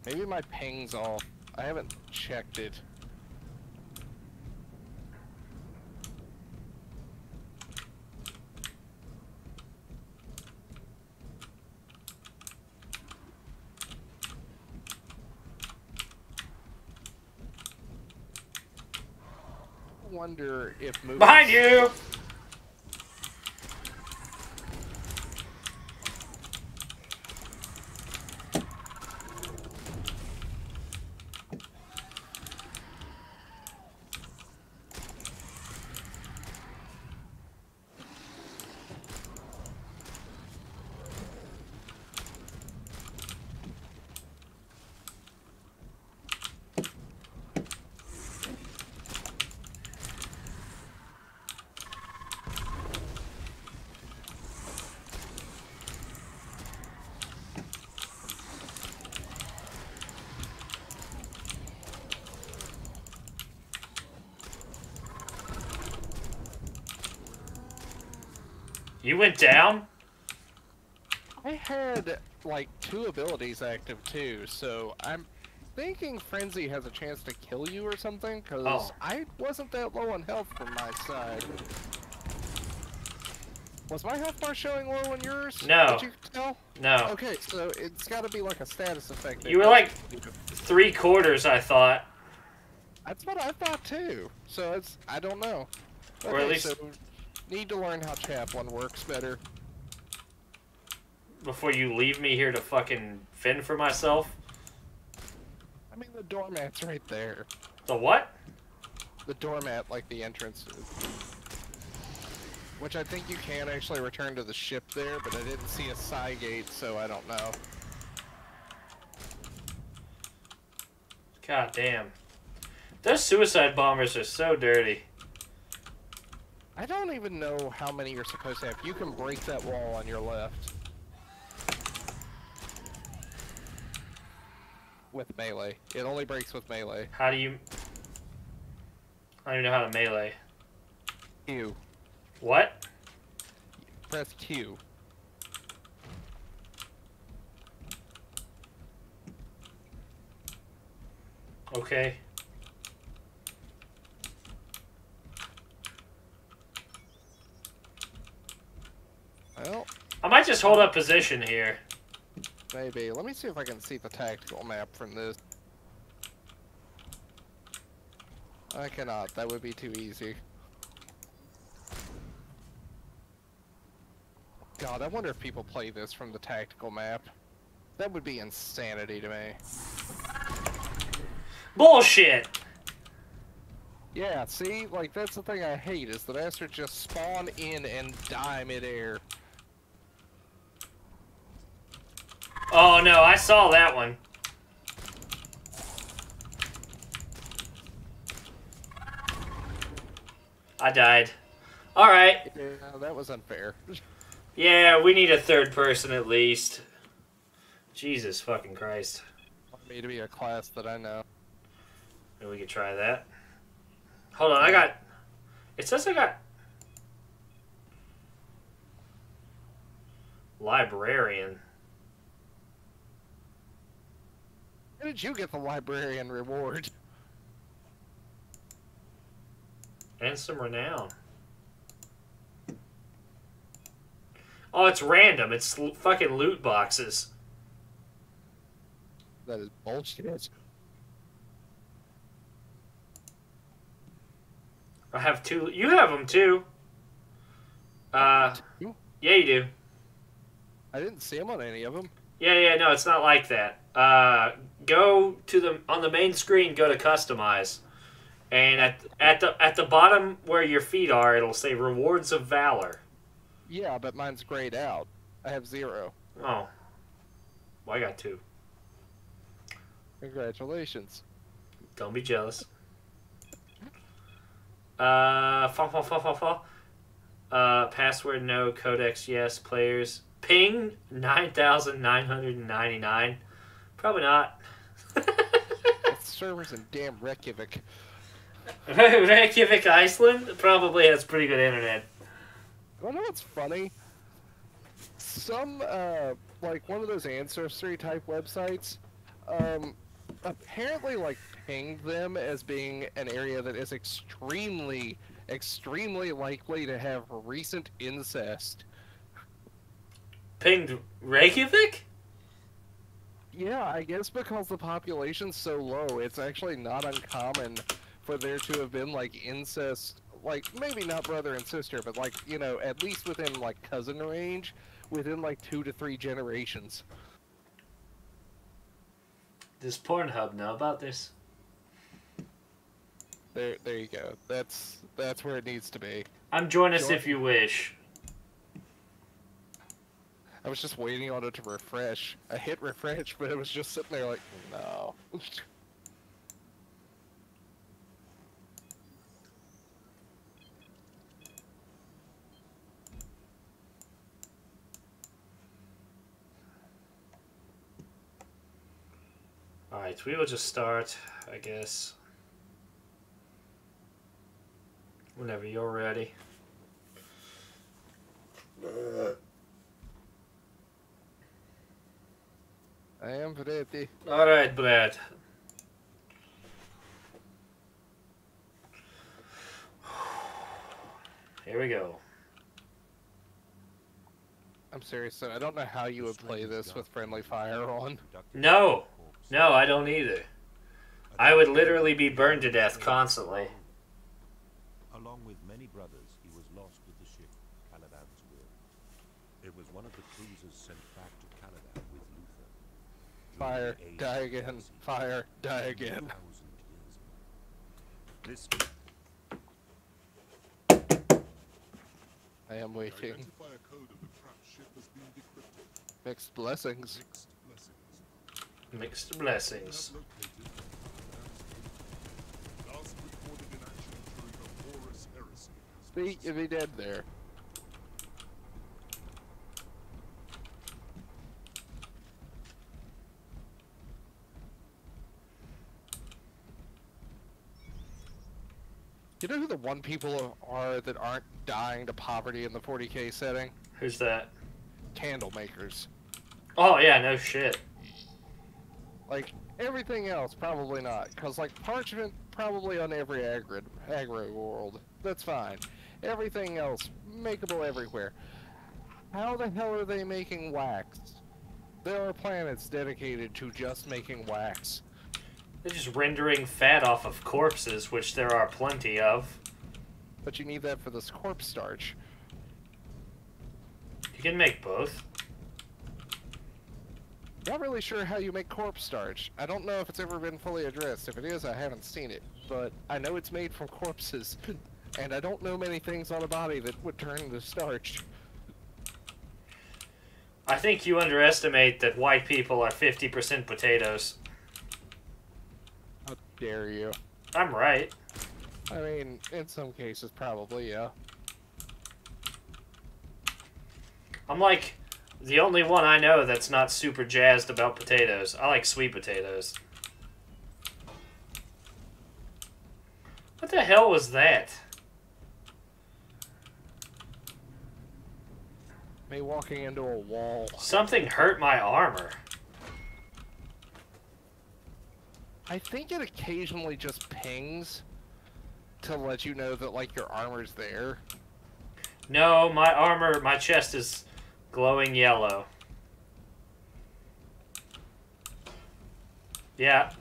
Maybe my ping's off. I haven't checked it. Wonder if moving Behind you! You went down? I had like two abilities active too, so I'm thinking Frenzy has a chance to kill you or something, because Oh. I wasn't that low on health from my side. Was my health bar showing low on yours? No. Did you tell? No. Okay, so it's got to be like a status effect. You were like- Three quarters, I thought. That's what I thought too. So it's I don't know. Or at least- so need to learn how Chaplain works better. Before you leave me here to fucking fend for myself. I mean, the doormat's right there. The what? The doormat, like the entrance. Which I think you can actually return to the ship there, but I didn't see a side gate, so I don't know. God damn. Those suicide bombers are so dirty. I don't even know how many you're supposed to have. You can break that wall on your left. With melee. It only breaks with melee. How do you... I don't even know how to melee. Q. What? Press Q. Okay. Just hold up position here. Maybe. Let me see if I can see the tactical map from this. I cannot. That would be too easy. God, I wonder if people play this from the tactical map. That would be insanity to me. Bullshit. Yeah, see? Like, that's the thing I hate, is the bastards just spawn in and die midair. Oh no, I saw that one. I died. Alright. Yeah, that was unfair. Yeah, we need a third person at least. Jesus fucking Christ. Want me to be a class that I know. Maybe we could try that. Hold on, I got. It says I got. Librarian. How did you get the librarian reward? And some renown. Oh, it's random. It's l- fucking loot boxes. That is bullshit. I have two. You have them too. Uh, yeah, you do. I didn't see them on any of them. Yeah, yeah, no, it's not like that. Uh, go to the on the main screen. Go to customize, and at at the at the bottom where your feet are, it'll say rewards of valor. Yeah, but mine's grayed out. I have zero. Oh, well, I got two. Congratulations. Don't be jealous. Uh, fa fa fa fa fa. Uh, password no, codex yes, players. Ping nine thousand nine hundred and ninety nine. Probably not. That server's in damn Reykjavik. Reykjavik, Iceland probably has pretty good internet. You know what's funny? Some, uh, like one of those ancestry type websites, um, apparently like pinged them as being an area that is extremely, extremely likely to have recent incest. Pinged Reykjavik? Yeah, I guess because the population's so low, it's actually not uncommon for there to have been like incest, like maybe not brother and sister, but like, you know, at least within like cousin range, within like two to three generations. Does Pornhub know about this? There there you go. That's that's where it needs to be. I'm join us Join- if you wish. I was just waiting on it to refresh. I hit refresh, but it was just sitting there like, no. Alright, we will just start, I guess. Whenever you're ready. Uh, I am ready. Alright, Brad. Here we go. I'm serious, so I don't know how you would play this with friendly fire on. No! No, I don't either. I would literally be burned to death constantly. Along with many brothers, he was lost with the ship Caliban's Will. It was one of the cruisers sent back to Caliban with Luther. during Fire, die again. Fire, die again. 1,000 years ago. This I am The waiting. Mixed blessings. Mixed blessings. trapped ship has been decrypted. Mixed blessings. Mixed blessings. Mixed We blessings. have located Caliban's Will. Last recorded in action during the Horus Heresy. has been Be, be dead there. You know who the one people are that aren't dying to poverty in the 40k setting? Who's that? Candle makers. Oh, yeah, no shit. Like, everything else, probably not. Because, like, parchment, probably on every agri aggro world. That's fine. Everything else, makeable everywhere. How the hell are they making wax? There are planets dedicated to just making wax. They're just rendering fat off of corpses, which there are plenty of. But you need that for this corpse starch. You can make both. Not really sure how you make corpse starch. I don't know if it's ever been fully addressed. If it is, I haven't seen it. But I know it's made from corpses. And I don't know many things on a body that would turn into starch. I think you underestimate that white people are 50% potatoes. Dare you? I'm right. I mean, in some cases, probably, yeah. I'm like the only one I know that's not super jazzed about potatoes. I like sweet potatoes. What the hell was that? Me walking into a wall. Something hurt my armor. I think it occasionally just pings to let you know that, like, your armor's there. No, my armor, my chest is glowing yellow. Yeah.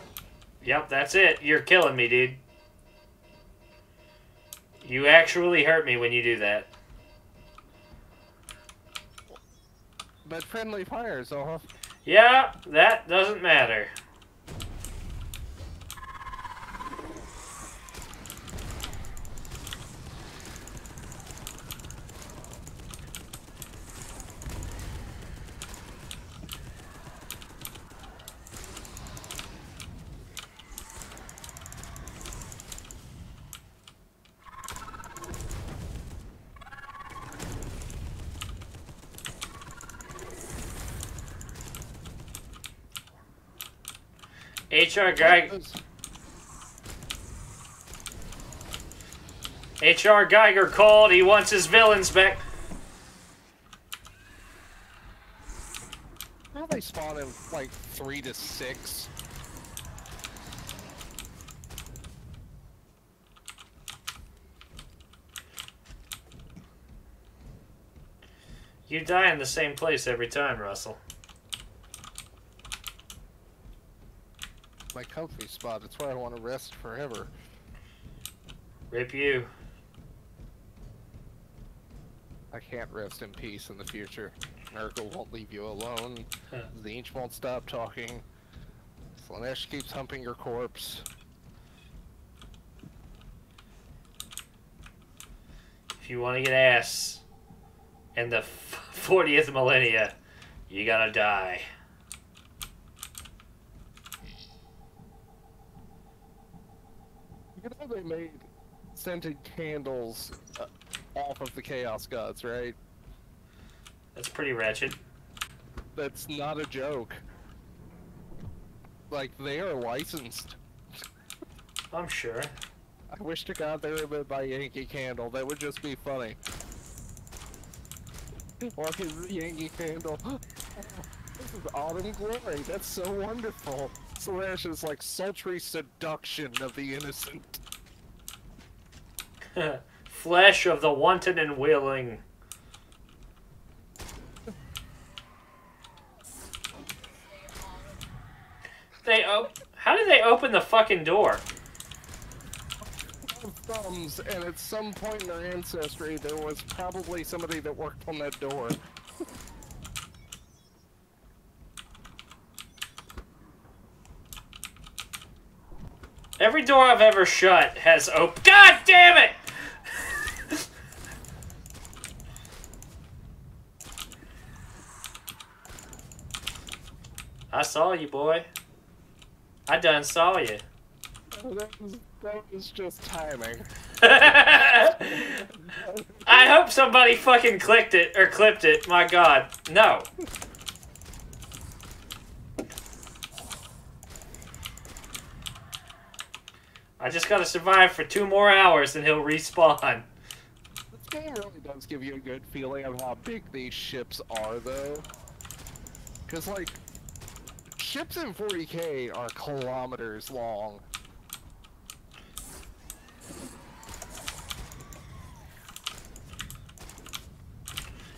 Yep, that's it. You're killing me, dude. You actually hurt me when you do that. But friendly fire's off. Yeah, that doesn't matter. HR guy, HR Giger called. He wants his villains back. How they spawn in, like, three to six? You die in the same place every time, Russell. My comfy spot. That's where I want to rest forever. Rip you. I can't rest in peace in the future. Nurgle won't leave you alone. Huh. Tzeentch won't stop talking. Slaanesh keeps humping your corpse. If you want to get ass in the 40th millennia, you gotta die. You know they made scented candles uh, off of the Chaos Gods, right? That's pretty wretched. That's not a joke. Like, they are licensed. I'm sure. I wish to God they were made by Yankee Candle. That would just be funny. The Yankee Candle? this is Autumn Glory. That's so wonderful. Slaanesh is like sultry seduction of the innocent. Flesh of the wanton and willing. They op- How did they open the fucking door? Thumbs, and at some point in their ancestry, there was probably somebody that worked on that door. Every door I've ever shut has op- God damn it! I saw you, boy. I done saw you. Oh, that, was, that was just timing. I hope somebody fucking clicked it or clipped it. My god. No. I just gotta survive for two more hours and he'll respawn. This game really does give you a good feeling of how big these ships are, though. Because, like, ships in 40k are kilometers long.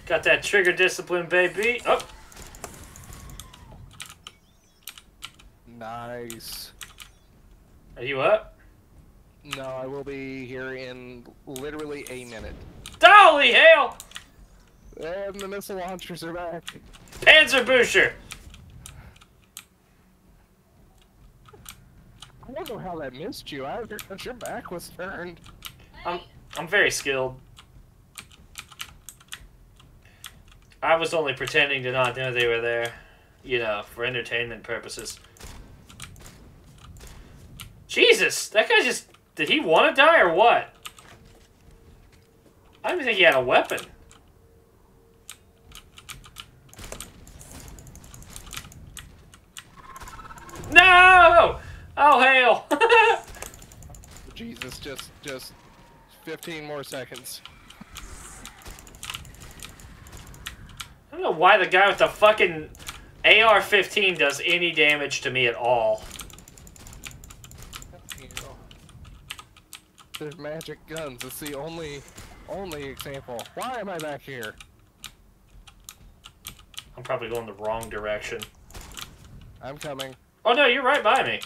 Got that trigger discipline, baby. Oh, Nice. are you up? No, I will be here in literally a minute. Holy hell! And the missile launchers are back. Panzerbusher! I don't know how that missed you either, because your back was turned. I'm I'm very skilled. I was only pretending to not know they were there, you know, for entertainment purposes. Jesus, that guy just did he want to die or what? I didn't think he had a weapon. No! Oh hell! Jesus, just just 15 more seconds. I don't know why the guy with the fucking AR-15 does any damage to me at all. There's magic guns. It's the only only example. Why am I back here? I'm probably going the wrong direction. I'm coming. Oh no, you're right by me.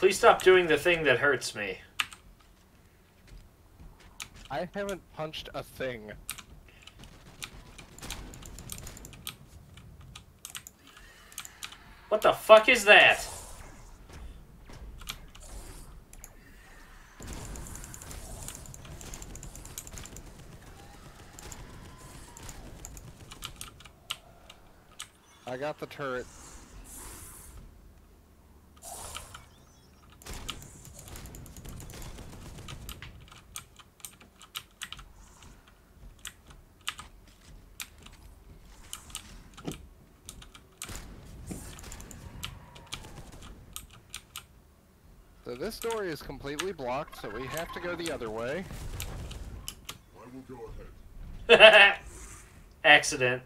Please stop doing the thing that hurts me. I haven't punched a thing. What the fuck is that? I got the turret. So this door is completely blocked, so we have to go the other way. I will go ahead. Accident.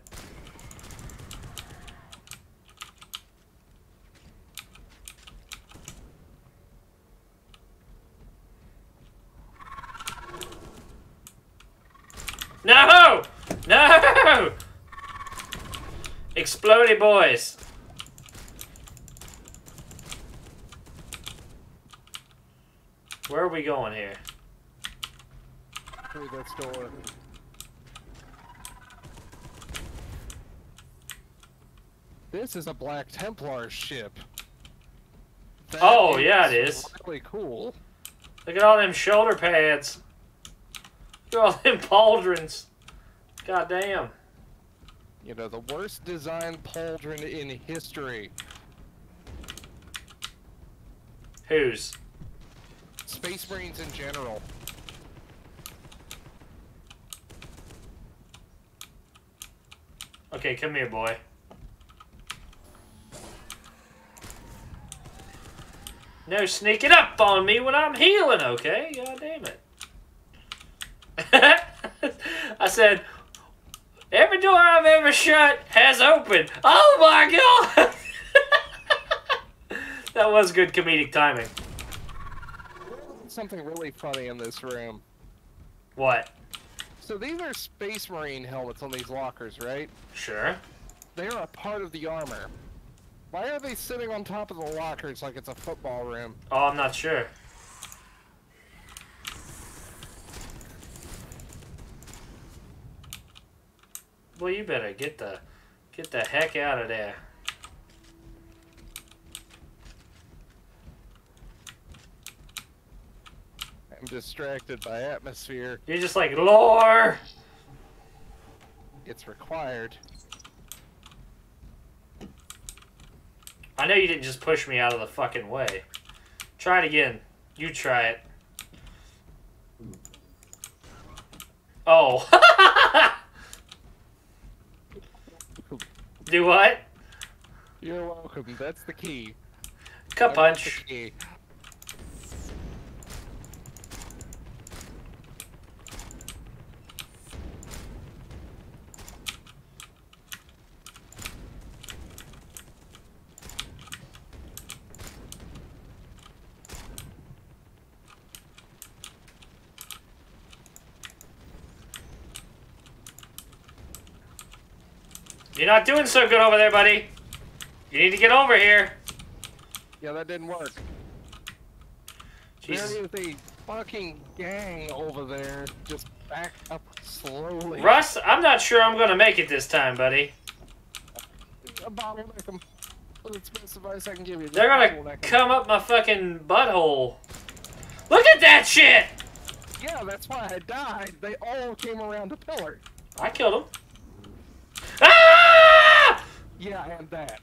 No! No! Explodey boys. Where are we going here? Through this door. This is a Black Templar ship. That Oh, yeah, it is. Really cool. Look at all them shoulder pads. Look at all them pauldrons. God damn. You know, the worst designed pauldron in history. Whose? Space Marines in general. Okay, come here, boy. No sneaking up on me when I'm healing, okay? God damn it. I said, every door I've ever shut has opened. Oh my god! that was good comedic timing. Something really funny in this room. What? So these are Space Marine helmets on these lockers, right? Sure. They are a part of the armor. Why are they sitting on top of the lockers like it's a football room? Oh, I'm not sure. Well, you better get the get the heck out of there. Distracted by atmosphere. You're just like lore. It's required. I know you didn't just push me out of the fucking way. Try it again. You try it. Oh. Do what? You're welcome. That's the key. The punch. You're not doing so good over there, buddy. You need to get over here. Yeah, that didn't work. Jesus. There is a fucking gang over there. Just back up slowly. Russ, I'm not sure I'm gonna make it this time, buddy. A bottleneck 'em. That's the best advice I can give you. Just They're gonna come up my fucking butthole. Look at that shit! Yeah, that's why I died. They all came around the pillar. I killed him. Ah! Yeah, and that.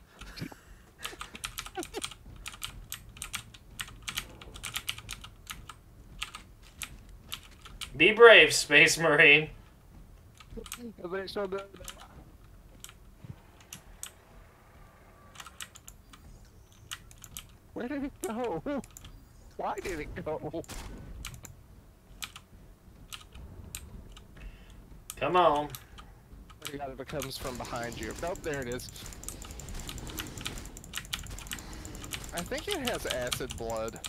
Be brave, Space Marine. They showed the. Where did it go? Why did it go? Come on. I forgot if it comes from behind you. Nope, there it is. I think it has acid blood.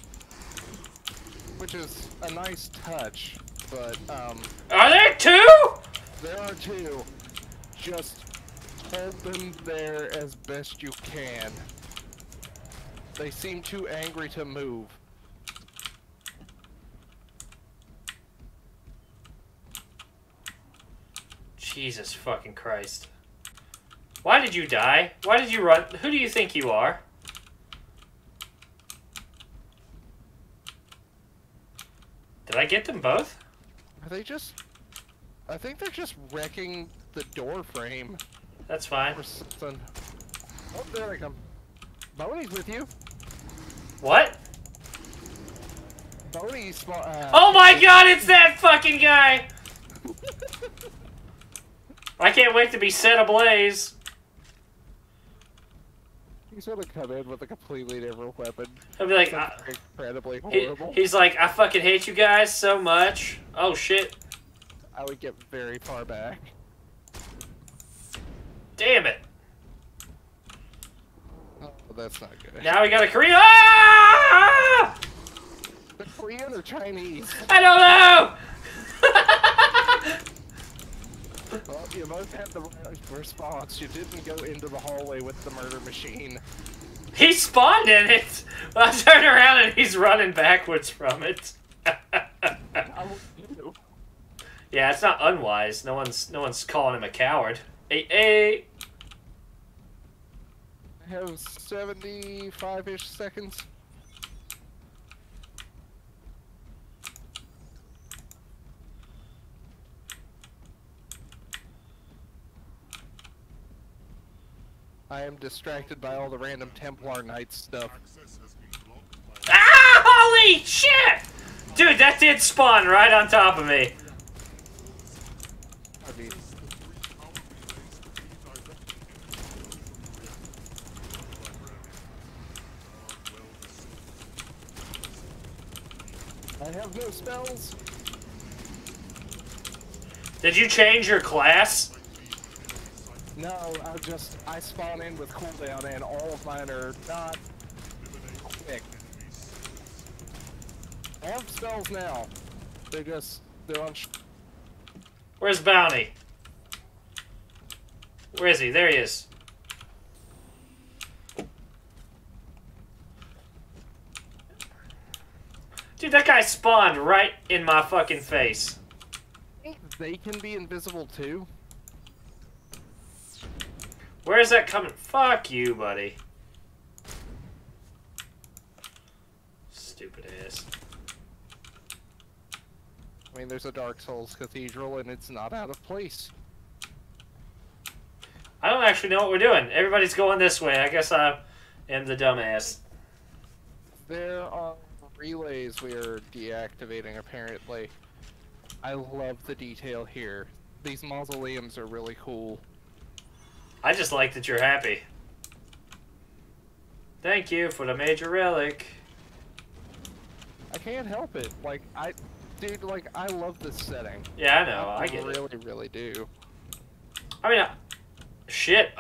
Which is a nice touch, but, um, Are there two? there are two. Just hold them there as best you can. They seem too angry to move. Jesus fucking Christ. Why did you die? Why did you run? Who do you think you are? Did I get them both? Are they just... I think they're just wrecking the door frame That's fine. or something. Oh, there they come. Boney's with you. What? Boney's... Uh, Oh my god, it's that fucking guy! I can't wait to be set ablaze. He's gonna come in with a completely different weapon. I'll be like, I, incredibly he, horrible. he's like, I fucking hate you guys so much. Oh shit. I would get very far back. Damn it. Oh, that's not good. Now we got a Korean. Ah! The Korean or Chinese? I don't know! Well, you both had the right response. You didn't go into the hallway with the murder machine. he spawned in it! I turn around and he's running backwards from it. I would do. yeah, it's not unwise. No one's no one's calling him a coward. Hey, hey! I have 75-ish seconds. I am distracted by all the random Templar Knight stuff. Access has been blocked by Ah! Holy shit! Dude, that did spawn right on top of me. I have no spells. Did you change your class? No, I just I spawn in with cooldown and all of mine are not quick. I have spells now. They're just they're on. Where's Bounty? Where is he? There he is. Dude, that guy spawned right in my fucking face. they can be invisible too. Where is that coming? Fuck you, buddy. Stupid ass. I mean, there's a Dark Souls cathedral and it's not out of place. I don't actually know what we're doing. Everybody's going this way. I guess I am the dumbass. There are relays we are deactivating apparently. I love the detail here. These mausoleums are really cool. I just like that you're happy. Thank you for the major relic. I can't help it. Like I, dude, like I love this setting. Yeah, I know. I get it. really, really do. I mean, uh, shit.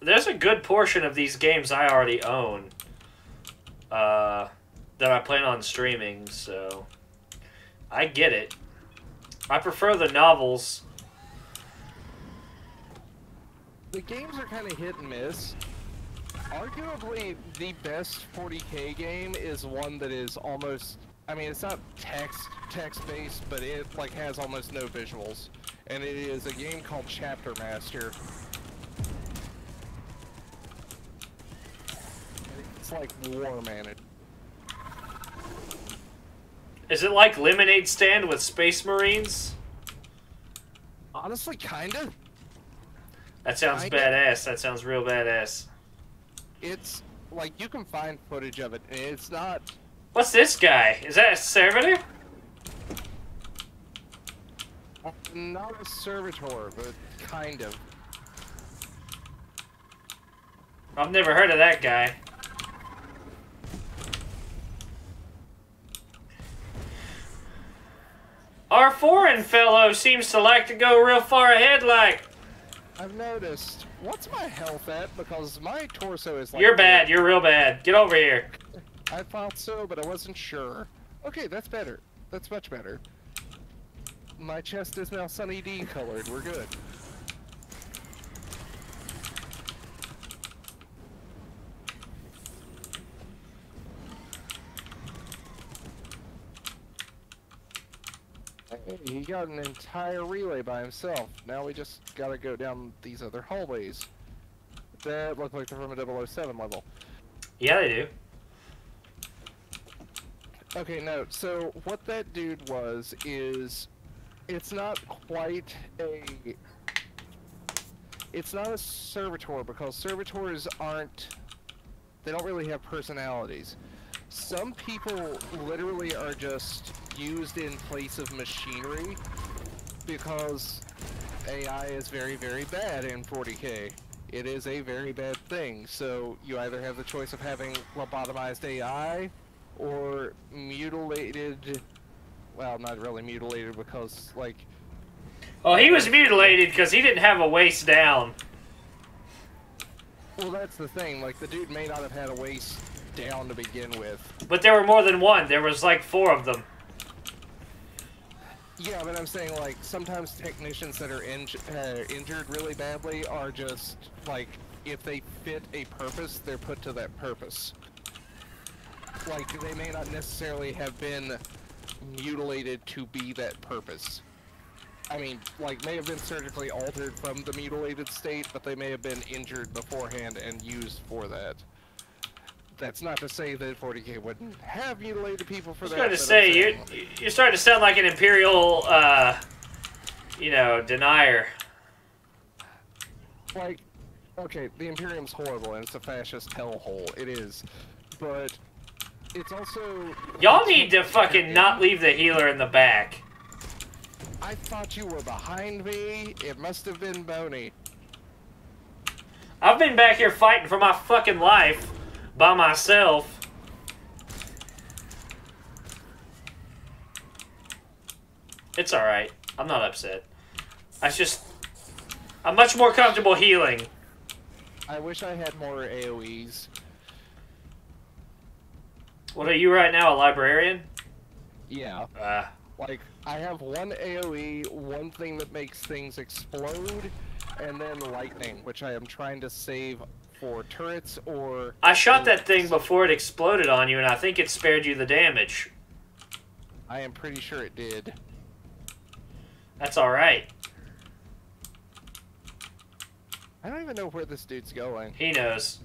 There's a good portion of these games I already own. Uh, that I plan on streaming, so I get it. I prefer the novels. The games are kind of hit and miss. Arguably, the best 40k game is one that is almost. I mean, it's not text text based, but it like has almost no visuals, and it is a game called Chapter Master. It's like war managed. Is it like Lemonade Stand with Space Marines? Honestly, kinda. That sounds Kinda. badass. That sounds real badass. It's like you can find footage of it, it's not. What's this guy? Is that a servitor? Not a servitor, but kind of. I've never heard of that guy. Our foreign fellow seems to like to go real far ahead like. I've noticed. What's my health at? Because my torso is like. You're bad, you're real bad. Get over here. I thought so, but I wasn't sure. Okay, that's better. That's much better. My chest is now Sunny D colored. We're good. Hey, he got an entire relay by himself. Now we just gotta go down these other hallways. That look like they're from a 007 level. Yeah, they do. Okay, no. So what that dude was is, it's not quite a. It's not a servitor because servitors aren't. They don't really have personalities. Some people literally are just used in place of machinery because AI is very, very bad in 40k. It is a very bad thing. So you either have the choice of having lobotomized AI or mutilated. Well, not really mutilated because, like, Well, he was mutilated because he didn't have a waist down. well, that's the thing. Like, the dude may not have had a waist down to begin with. But there were more than one. There was like four of them. Yeah, but I'm saying, like, sometimes technicians that are inj uh, injured really badly are just, like, if they fit a purpose, they're put to that purpose. Like, they may not necessarily have been mutilated to be that purpose. I mean, like, may have been surgically altered from the mutilated state, but they may have been injured beforehand and used for that. That's not to say that 40k wouldn't have mutilated people for I was that. going to say, you're, you're starting to sound like an imperial, uh, you know, denier. like okay the imperium's horrible and it's a fascist hellhole it is but it's also Y'all need to fucking not leave the healer in the back. i thought you were behind me it must have been boney I've been back here fighting for my fucking life by myself. It's alright. I'm not upset. I just. I'm much more comfortable healing. i wish i had more aoes What are you right now, a librarian? yeah Ah. like i have one aoe one thing that makes things explode and then lightning which i am trying to save for turrets or I shot that thing before it exploded on you, and I think it spared you the damage. i am pretty sure it did That's alright. i don't even know where this dude's going He knows.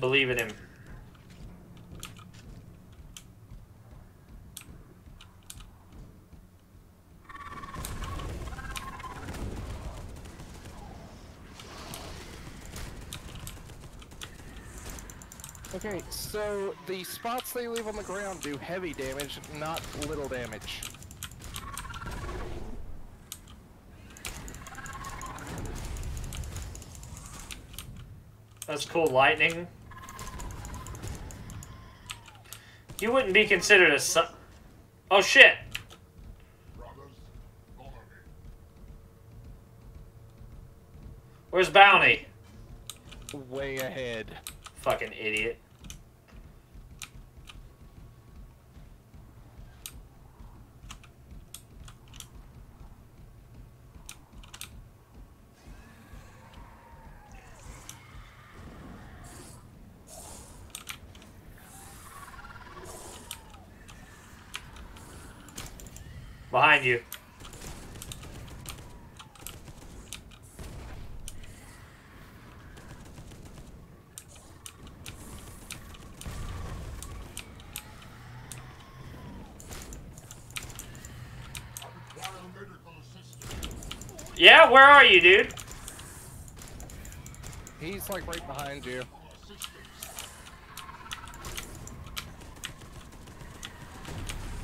Believe in him. Okay, so the spots they leave on the ground do heavy damage, not little damage. That's cool lightning. You wouldn't be considered a son. Oh shit! Brothers, follow me. Where's Bounty? Way ahead. Fucking idiot. Behind you. Require medical assistance. Yeah, where are you, dude? He's like right behind you.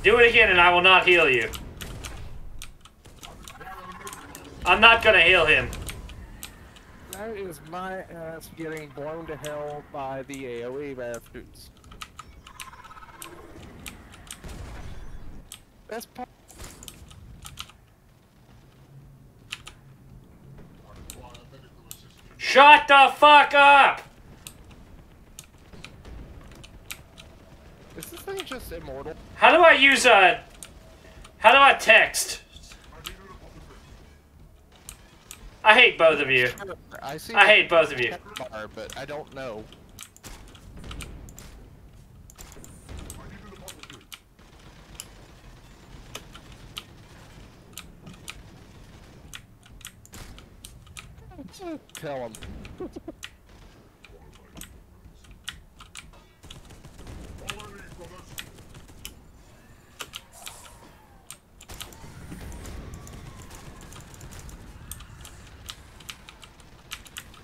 Do it again and I will not heal you. I'm not gonna heal him. That is my ass getting blown to hell by the AoE bastards. That's part. Shut the fuck up! Is this thing just immortal? How do I use a... How do I text? I need an apothecary. I hate both of you. I see. I hate both of you. bar, but I don't know. I need an apothecary. Tell him.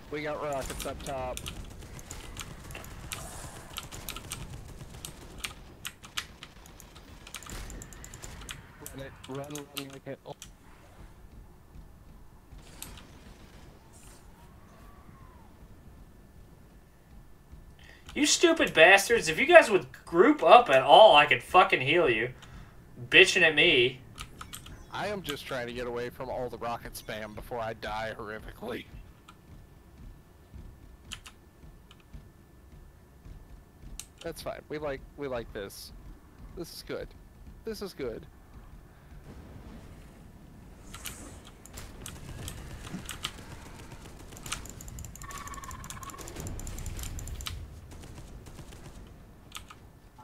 We got rockets up top. Run it. Run, run like it. Oh. You stupid bastards. If you guys would group up at all, I could fucking heal you. Bitching at me. I am just trying to get away from all the rocket spam before I die horrifically. That's fine. We like we like this. This is good. This is good.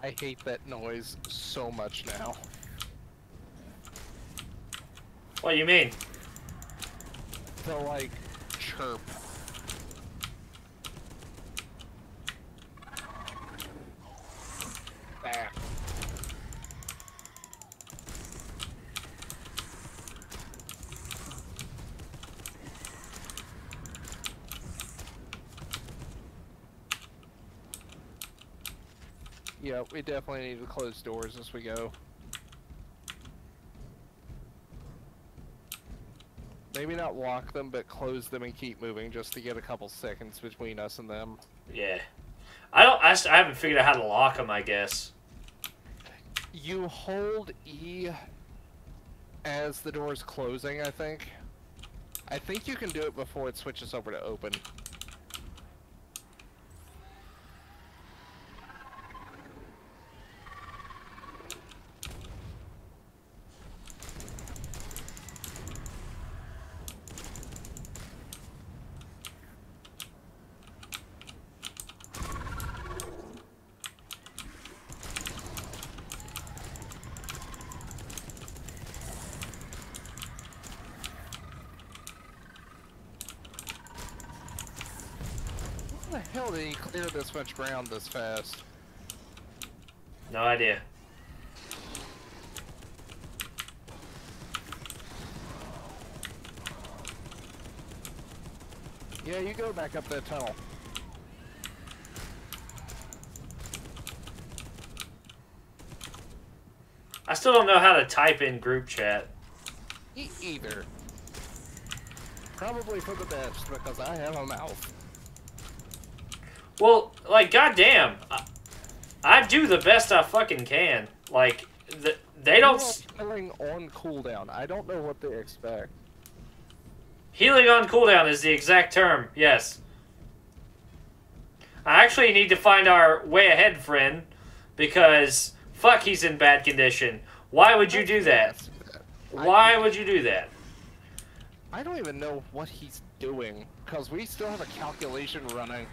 I hate that noise so much now. What do you mean? The like chirp. Ah. Yeah, we definitely need to close doors as we go. Maybe not lock them, but close them and keep moving just to get a couple seconds between us and them. Yeah. I don't. I, I haven't figured out how to lock them. I guess. You hold E as the door is closing, I think. I think you can do it before it switches over to open. How the hell did he clear this much ground this fast? No idea. Yeah, you go back up that tunnel. I still don't know how to type in group chat. E either. Probably for the best, because I have a mouth. Well, like, goddamn, I, I do the best I fucking can. Like, the, they don't. Healing on cooldown. I don't know what they expect. Healing on cooldown is the exact term. Yes. I actually need to find our way ahead friend because fuck, he's in bad condition. Why would you do that? Why would you do that? I don't even know what he's doing, because we still have a calculation running.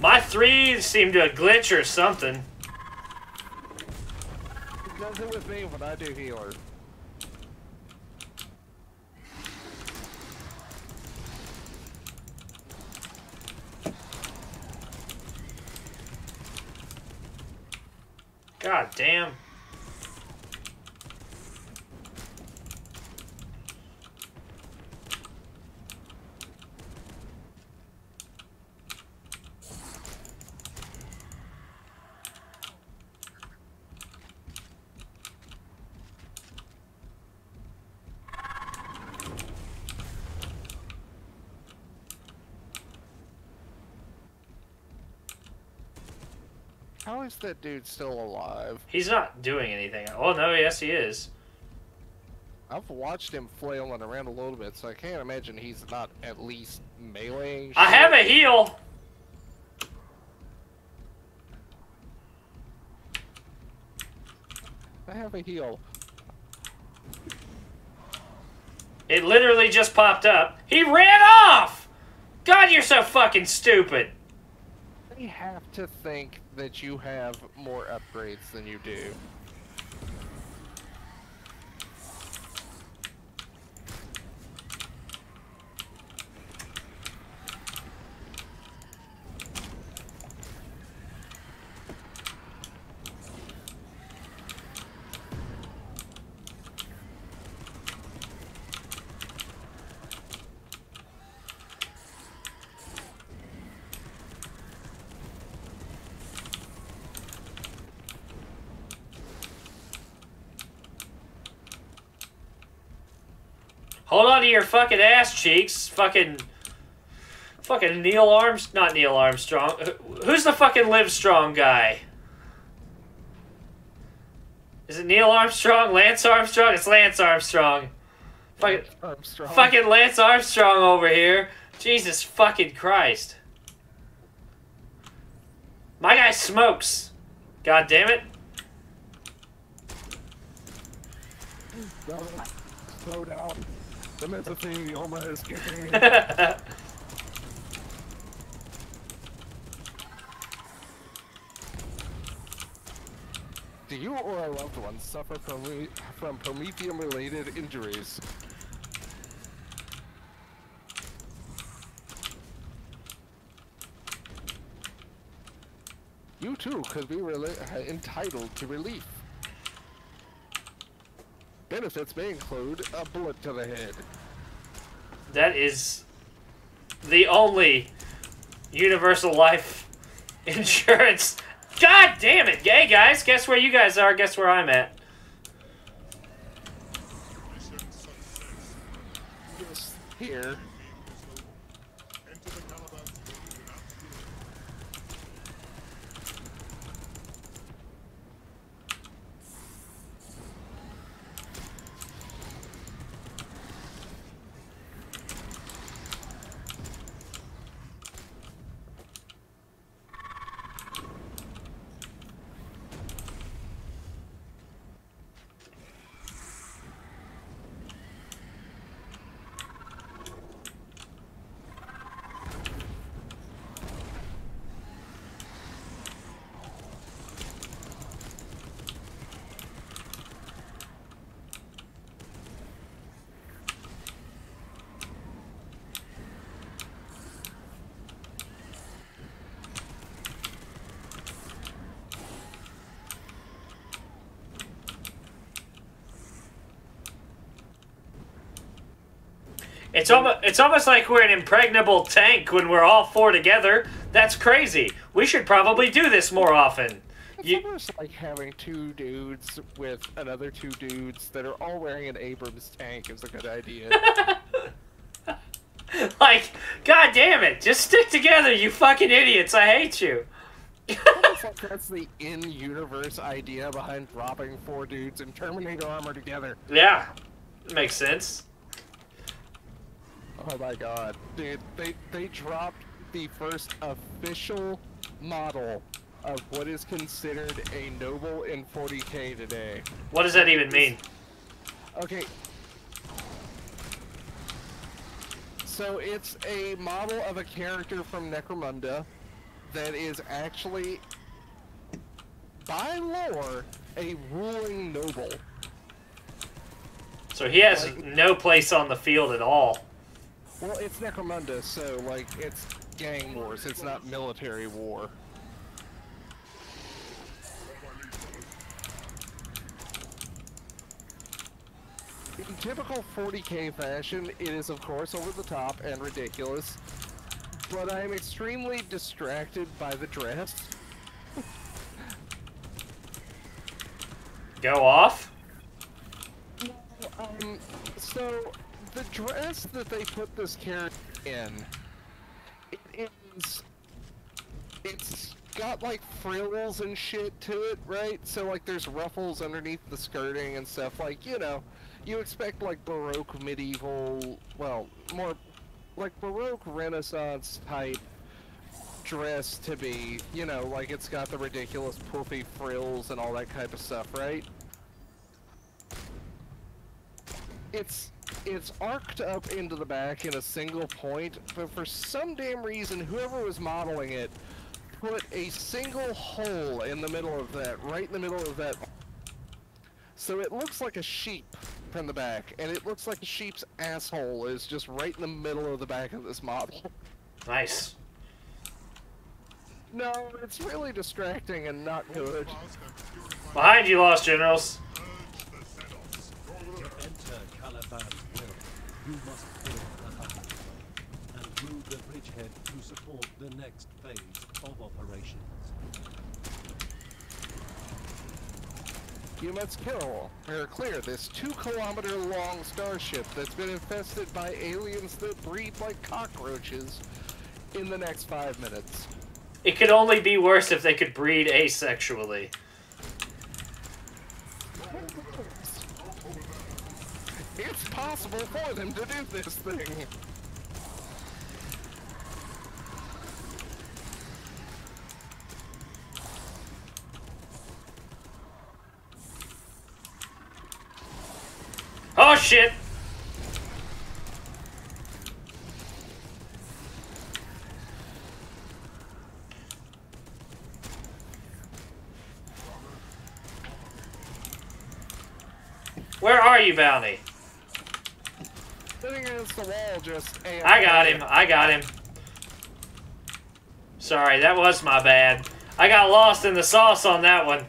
My three seemed to glitch or something. It does it with me when I do healer. God damn. How is that dude still alive? He's not doing anything. Oh no, yes he is. I've watched him flailing around a little bit, so I can't imagine he's not at least meleeing. I have a heal. I have a heal. It literally just popped up. He ran off! God, you're so fucking stupid. They have to think that you have more upgrades than you do. Hold on to your fucking ass cheeks. Fucking. Fucking Neil Arms. Not Neil Armstrong. Who's the fucking Live Strong guy? Is it Neil Armstrong? Lance Armstrong? It's Lance Armstrong. Fucking, Armstrong. fucking Lance Armstrong over here. Jesus fucking Christ. My guy smokes. God damn it. Slow down. The kicking in. Do you or a loved one suffer from, from Promethium-related injuries? You too could be uh, entitled to relief. Benefits may include a bullet to the head. That is the only universal life insurance. God damn it. Hey guys, guess where you guys are? Guess where I'm at? Just here. It's almost it's almost like we're an impregnable tank when we're all four together. That's crazy. We should probably do this more often. It's You, almost like having two dudes with another two dudes that are all wearing an Abrams tank is a good idea. like, god damn it, just stick together, you fucking idiots. I hate you. Like that's the in-universe idea behind dropping four dudes in Terminator armor together. Yeah, makes sense. Oh my god, dude! They they dropped the first official model of what is considered a noble in 40k today. What does that even mean? Okay. So it's a model of a character from Necromunda that is actually, by lore, a ruling noble. So he has no place on the field at all. Well, it's Necromunda, so like it's gang wars. It's not military war. In typical 40k fashion, it is of course over the top and ridiculous, but I am extremely distracted by the dress. Go off. Um, so the dress that they put this character in, it is, it's got like frills and shit to it, right? So like there's ruffles underneath the skirting and stuff. Like you know, you expect like Baroque medieval, well, more like Baroque Renaissance type dress to be, you know, like it's got the ridiculous poofy frills and all that kind of stuff, right? It's it's arced up into the back in a single point, but for some damn reason, whoever was modeling it put a single hole in the middle of that, right in the middle of that. So it looks like a sheep from the back, and it looks like a sheep's asshole is just right in the middle of the back of this model. Nice. No, it's really distracting and not good. Fast and purify Behind you, Lost Generals. urge the Xenos. To enter Caliban's will, you must fill the hut and move the bridgehead to support the next phase of operations. You must kill, or clear this two kilometer long starship that's been infested by aliens that breed like cockroaches in the next five minutes. It could only be worse if they could breed asexually. It's possible for them to do this thing. Oh shit! Where are you, Bounty? Against the wall, just AFK. I got him. I got him. Sorry, that was my bad. I got lost in the sauce on that one.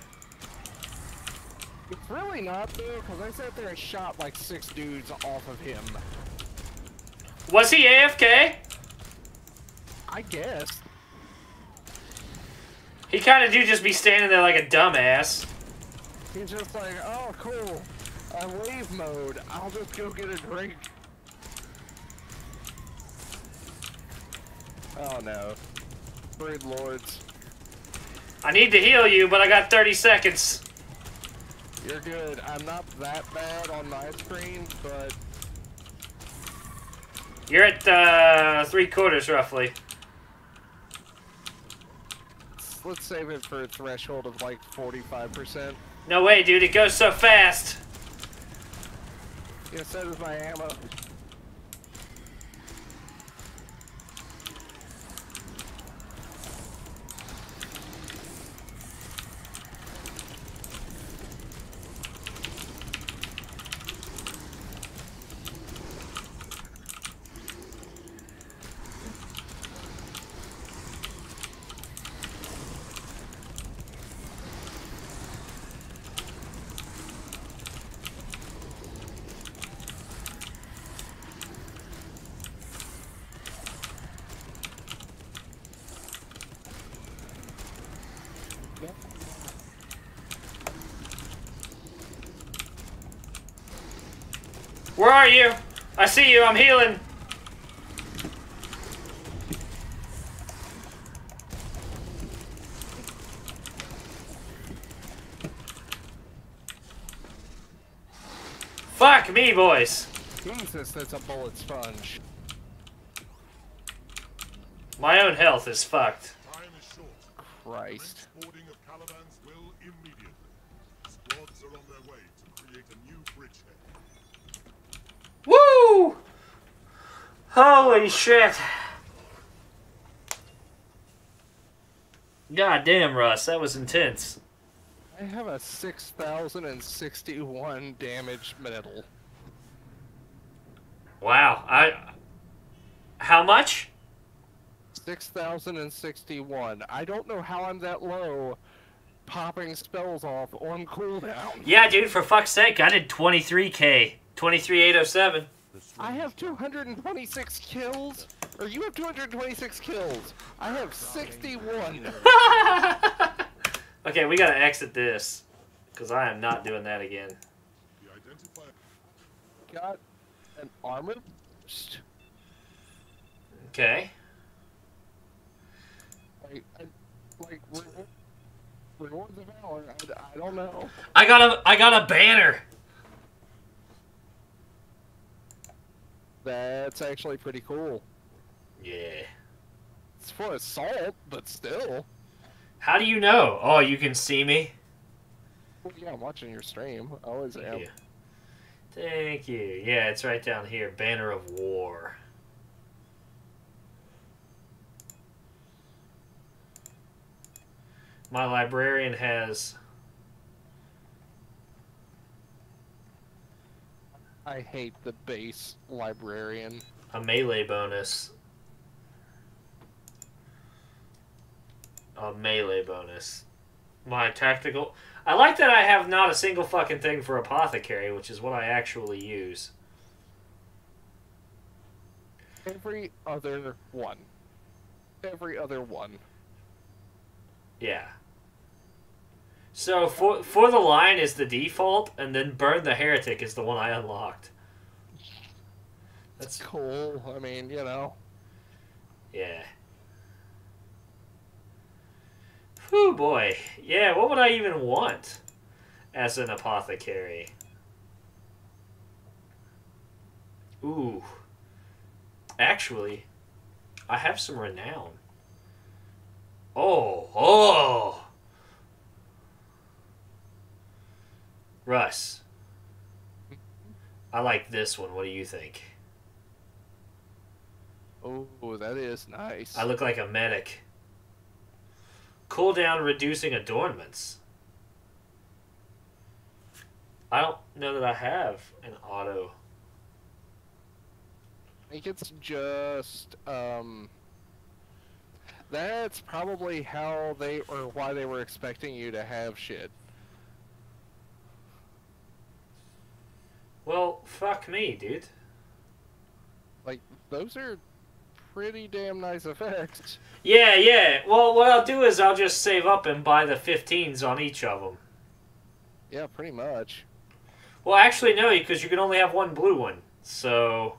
It's really not though, because I sat there and shot like six dudes off of him. Was he AFK? I guess. He kind of do just be standing there like a dumbass. He's just like, oh cool, I'm wave mode. I'll just go get a drink. Oh no. Brood lords. I need to heal you, but I got 30 seconds. You're good. I'm not that bad on my screen, but You're at uh, three quarters roughly. let's save it for a threshold of like 45%. No way, dude. It goes so fast. Yeah, so does my ammo. Where are you? I see you. I'm healing. Fuck me, boys. Jesus, that's a bullet sponge. My own health is fucked. Time is short. Christ. Transporting of Caliban's will immediately. Squads are on their way to create a new bridgehead. Woo! Holy shit. God damn, Russ, that was intense. I have a 6,061 damage medal. Wow. I. How much? 6,061. I don't know how I'm that low popping spells off on cooldown. Yeah, dude, for fuck's sake, I did 23k. 23807. The I have 226 kills, or you have 226 kills. I have 61. okay, we gotta exit this. Because I am not doing that again. The Got an armor boost. Okay. Like, I, like reward, of valor. I, I don't know. I got a I got a banner. That's actually pretty cool. Yeah. It's for assault, but still. How do you know? Oh, you can see me? Yeah, I'm watching your stream. I always am. Yeah. Thank you. Yeah, it's right down here. Banner of War. My librarian has I hate the base librarian. a melee bonus. A melee bonus. My tactical. I like that I have not a single fucking thing for apothecary, which is what I actually use. Every other one. Every other one. Yeah. So for for the line is the default, and then burn the heretic is the one I unlocked. That's cool. I mean, you know. Yeah. Whew, boy. Yeah, what would I even want as an apothecary? Ooh. Actually, I have some renown. Oh, oh! Russ. I like this one. What do you think? Oh, that is nice. I look like a medic. Cooldown reducing adornments. I don't know that I have an auto. I think it's just um that's probably how they or why they were expecting you to have shit. Well, fuck me, dude. Like those are pretty damn nice effects. Yeah, yeah. Well, what I'll do is I'll just save up and buy the 15s on each of them. Yeah, pretty much. Well, actually, no, because you can only have one blue one. So.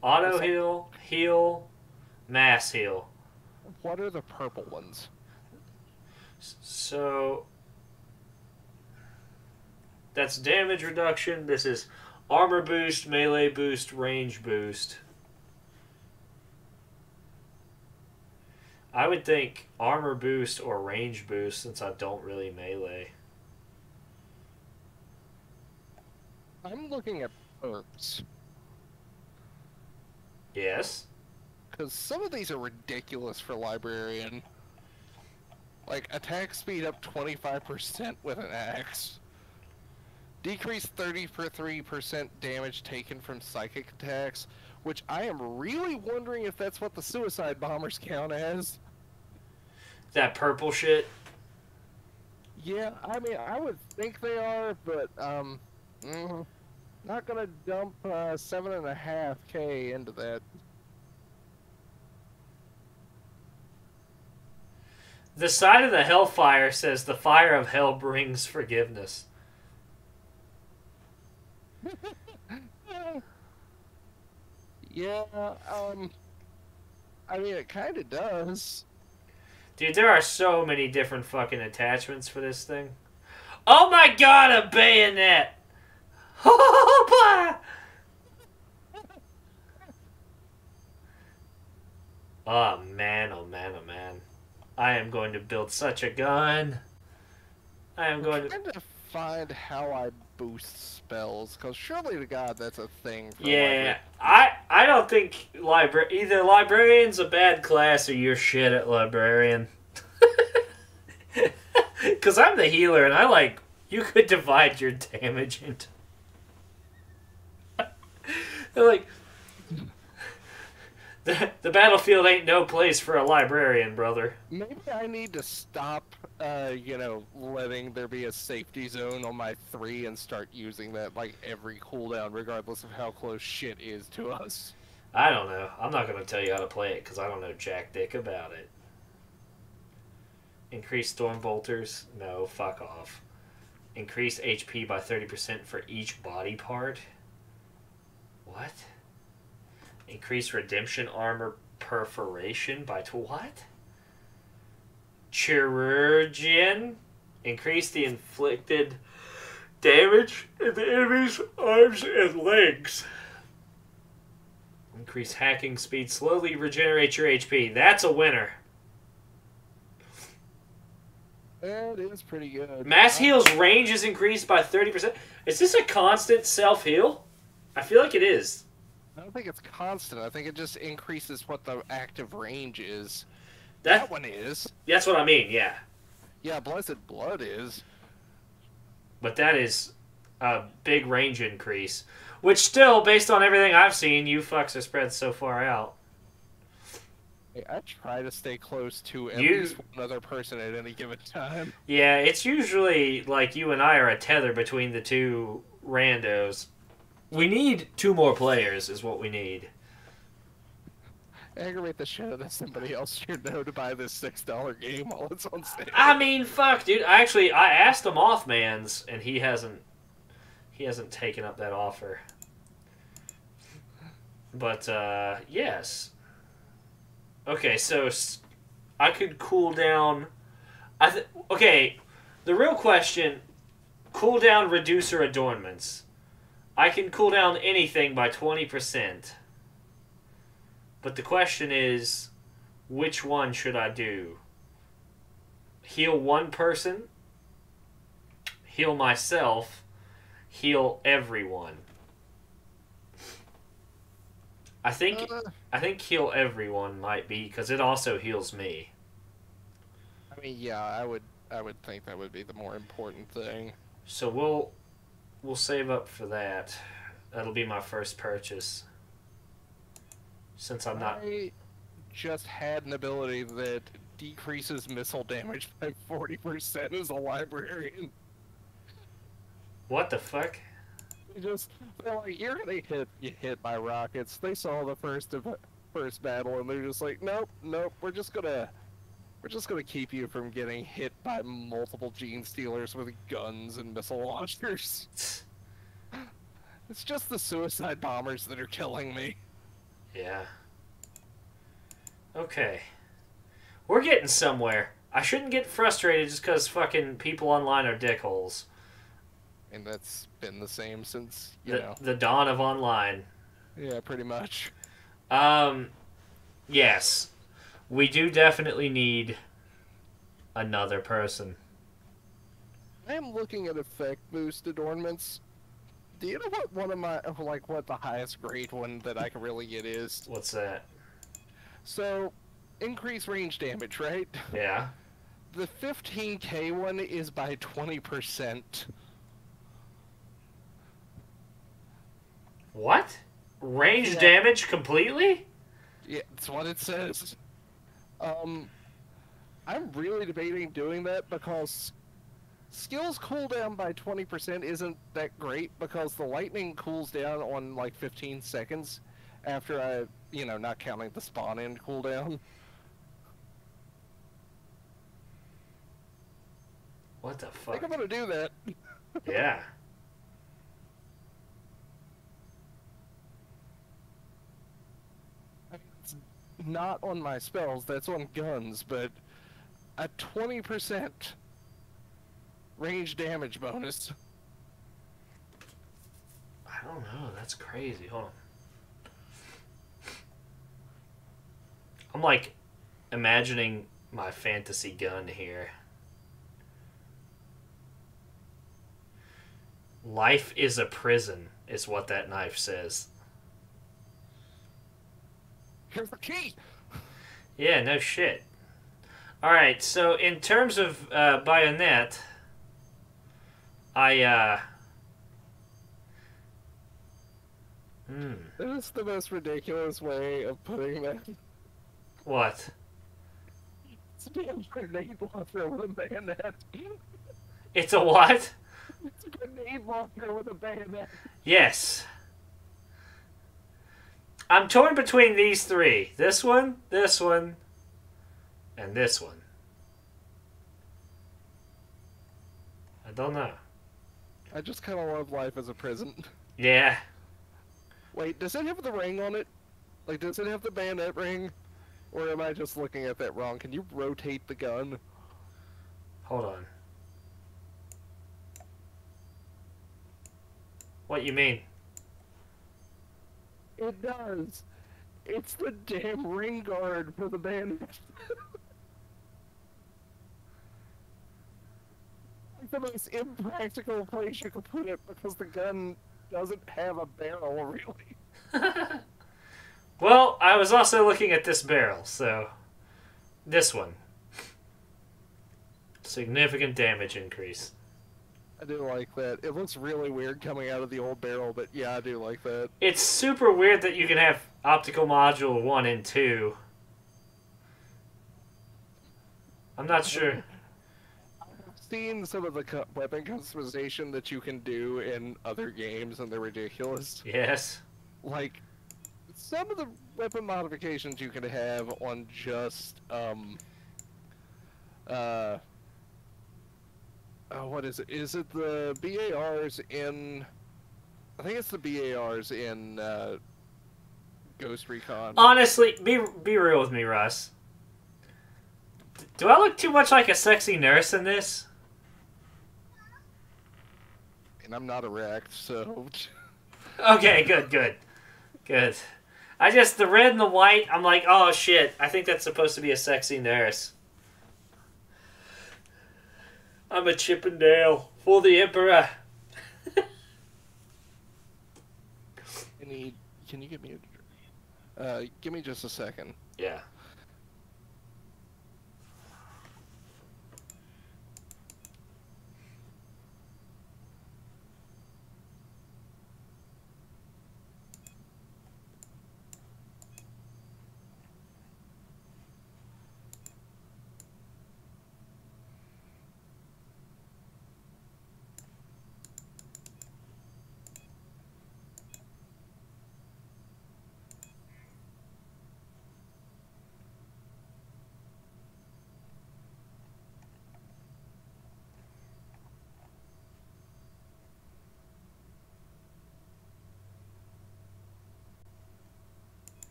Auto heal, heal, mass heal. What are the purple ones? So that's damage reduction. This is armor boost, melee boost, range boost. I would think armor boost or range boost since I don't really melee. I'm looking at perks. Yes. Because some of these are ridiculous for librarian. Like attack speed up 25% with an axe. Decrease 33% damage taken from psychic attacks, which I am really wondering if that's what the suicide bombers count as. That purple shit. Yeah, I mean, I would think they are, but um, mm, not gonna dump uh, seven and a half k into that. The side of the hellfire says the fire of hell brings forgiveness. Yeah, um, I mean, it kind of does. Dude, there are so many different fucking attachments for this thing. Oh my god, a bayonet! oh man, oh man, oh man. I am going to build such a gun. I am going to. trying to find how I boost spells, because surely to God that's a thing. For Yeah, I I don't think libra- either librarian's a bad class or you're shit at librarian. Because I'm the healer and I like, you could divide your damage into. Like, the, the battlefield ain't no place for a librarian, brother. Maybe I need to stop, uh, you know, letting there be a safety zone on my three and start using that like every cooldown, regardless of how close shit is to us. I don't know. I'm not going to tell you how to play it because I don't know jack dick about it. Increase storm bolters? No, fuck off. Increase HP by 30% for each body part? What? Increase redemption armor perforation by tw- what? Chirurgeon? Increase the inflicted damage in the enemy's arms and legs. Increase hacking speed. Slowly regenerate your HP. That's a winner. That is pretty good. Mass heal's range is increased by 30%. Is this a constant self heal? I feel like it is. I don't think it's constant. I think it just increases what the active range is. That, That one is. that's what I mean, yeah. Yeah, Blessed Blood is. But that is a big range increase. Which still, based on everything I've seen, you fucks are spread so far out. Hey, I try to stay close to at You- least one other person at any given time. Yeah, it's usually like you and I are a tether between the two randos. We need two more players, is what we need. Aggravate the shit out of somebody else you know to buy this six dollar game while it's on sale. I mean, fuck, dude. I actually I asked him off man's, and he hasn't he hasn't taken up that offer. But uh, yes. Okay, so I could cool down. I th- okay. The real question: cool down reducer adornments. I can cool down anything by twenty percent. But the question is, which one should I do? heal one person, heal myself, heal everyone. I think Uh, I think heal everyone might be because it also heals me. I mean, yeah, I would, I would think that would be the more important thing. So we'll we'll save up for that. That'll be my first purchase. Since I'm not I just had an ability that decreases missile damage by forty percent as a librarian. what the fuck? Just they're like, you're gonna hit you hit by rockets. They saw the first of first battle and they're just like, nope, nope. We're just gonna we're just gonna keep you from getting hit by multiple Genestealers with guns and missile launchers. It's just the suicide bombers that are killing me. Yeah. Okay. We're getting somewhere. I shouldn't get frustrated just because fucking people online are dickholes. And that's been the same since you The, know. the dawn of online. Yeah, pretty much. Um, yes, we do definitely need another person. I am looking at effect boost adornments. Do you know what one of my like what the highest grade one that I can really get is? What's that? So, increase range damage, right? Yeah. The 15k one is by 20%. What? Range Yeah. damage completely? Yeah, that's what it says. Um, I'm really debating doing that because skills cooldown by 20% isn't that great because the lightning cools down on like 15 seconds after I, you know, not counting the spawn end cooldown. What the fuck? I think I'm gonna do that. Yeah. Not on my spells, that's on guns, but a 20% range damage bonus. I don't know. That's crazy. Hold on. I'm like imagining my fantasy gun here. Life is a prison, is what that knife says. Here's the key. Yeah, no shit. All right, so in terms of uh, Bayonet, I uh. Hmm. That is the most ridiculous way of putting that. What? It's a damn grenade launcher with a bayonet. It's a what? It's a grenade launcher with a bayonet. Yes. I'm torn between these three. This one, this one, and this one. I don't know. I just kind of love life as a prison. Yeah. Wait, does it have the ring on it? Like, does it have the bayonet ring? Or am I just looking at that wrong? Can you rotate the gun? Hold on. What you mean? It does. It's the damn ring guard for the bayonet. like the most impractical place you could put it because the gun doesn't have a barrel, really. Well, I was also looking at this barrel, so this one. Significant damage increase. I do like that. It looks really weird coming out of the old barrel, but yeah, I do like that. It's super weird that you can have optical module 1 and 2. I'm not sure. I've seen some of the weapon customization that you can do in other games, and they're ridiculous. Yes. Like, some of the weapon modifications you can have on just, um, uh, oh, what is it? Is it the BARs in, I think it's the BARs in, uh, Ghost Recon. Honestly, be be real with me, Russ. Do I look too much like a sexy nurse in this? and I'm not erect, so Okay, good, good. Good. I just the red and the white, I'm like, "Oh shit, I think that's supposed to be a sexy nurse." I'm a Chippendale for the Emperor. Can you give me a? Uh, give me just a second. Yeah.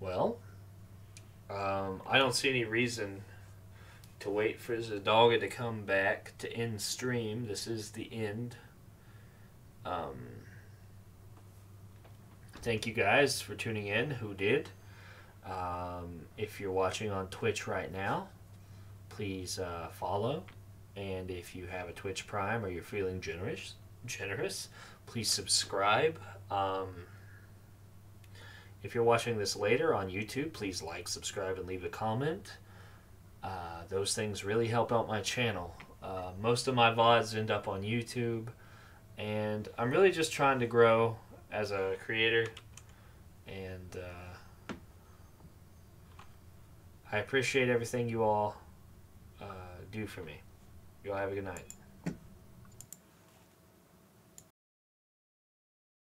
Well, um, I don't see any reason to wait for Zadolga to come back to end stream. This is the end. Um, thank you guys for tuning in. Who did? Um, if you're watching on Twitch right now, please uh, follow. And if you have a Twitch Prime or you're feeling generous, generous, please subscribe. Um, if you're watching this later on YouTube, please like, subscribe, and leave a comment. Uh, those things really help out my channel. Uh, most of my VODs end up on YouTube, and I'm really just trying to grow as a creator. And uh, I appreciate everything you all uh, do for me. You all have a good night.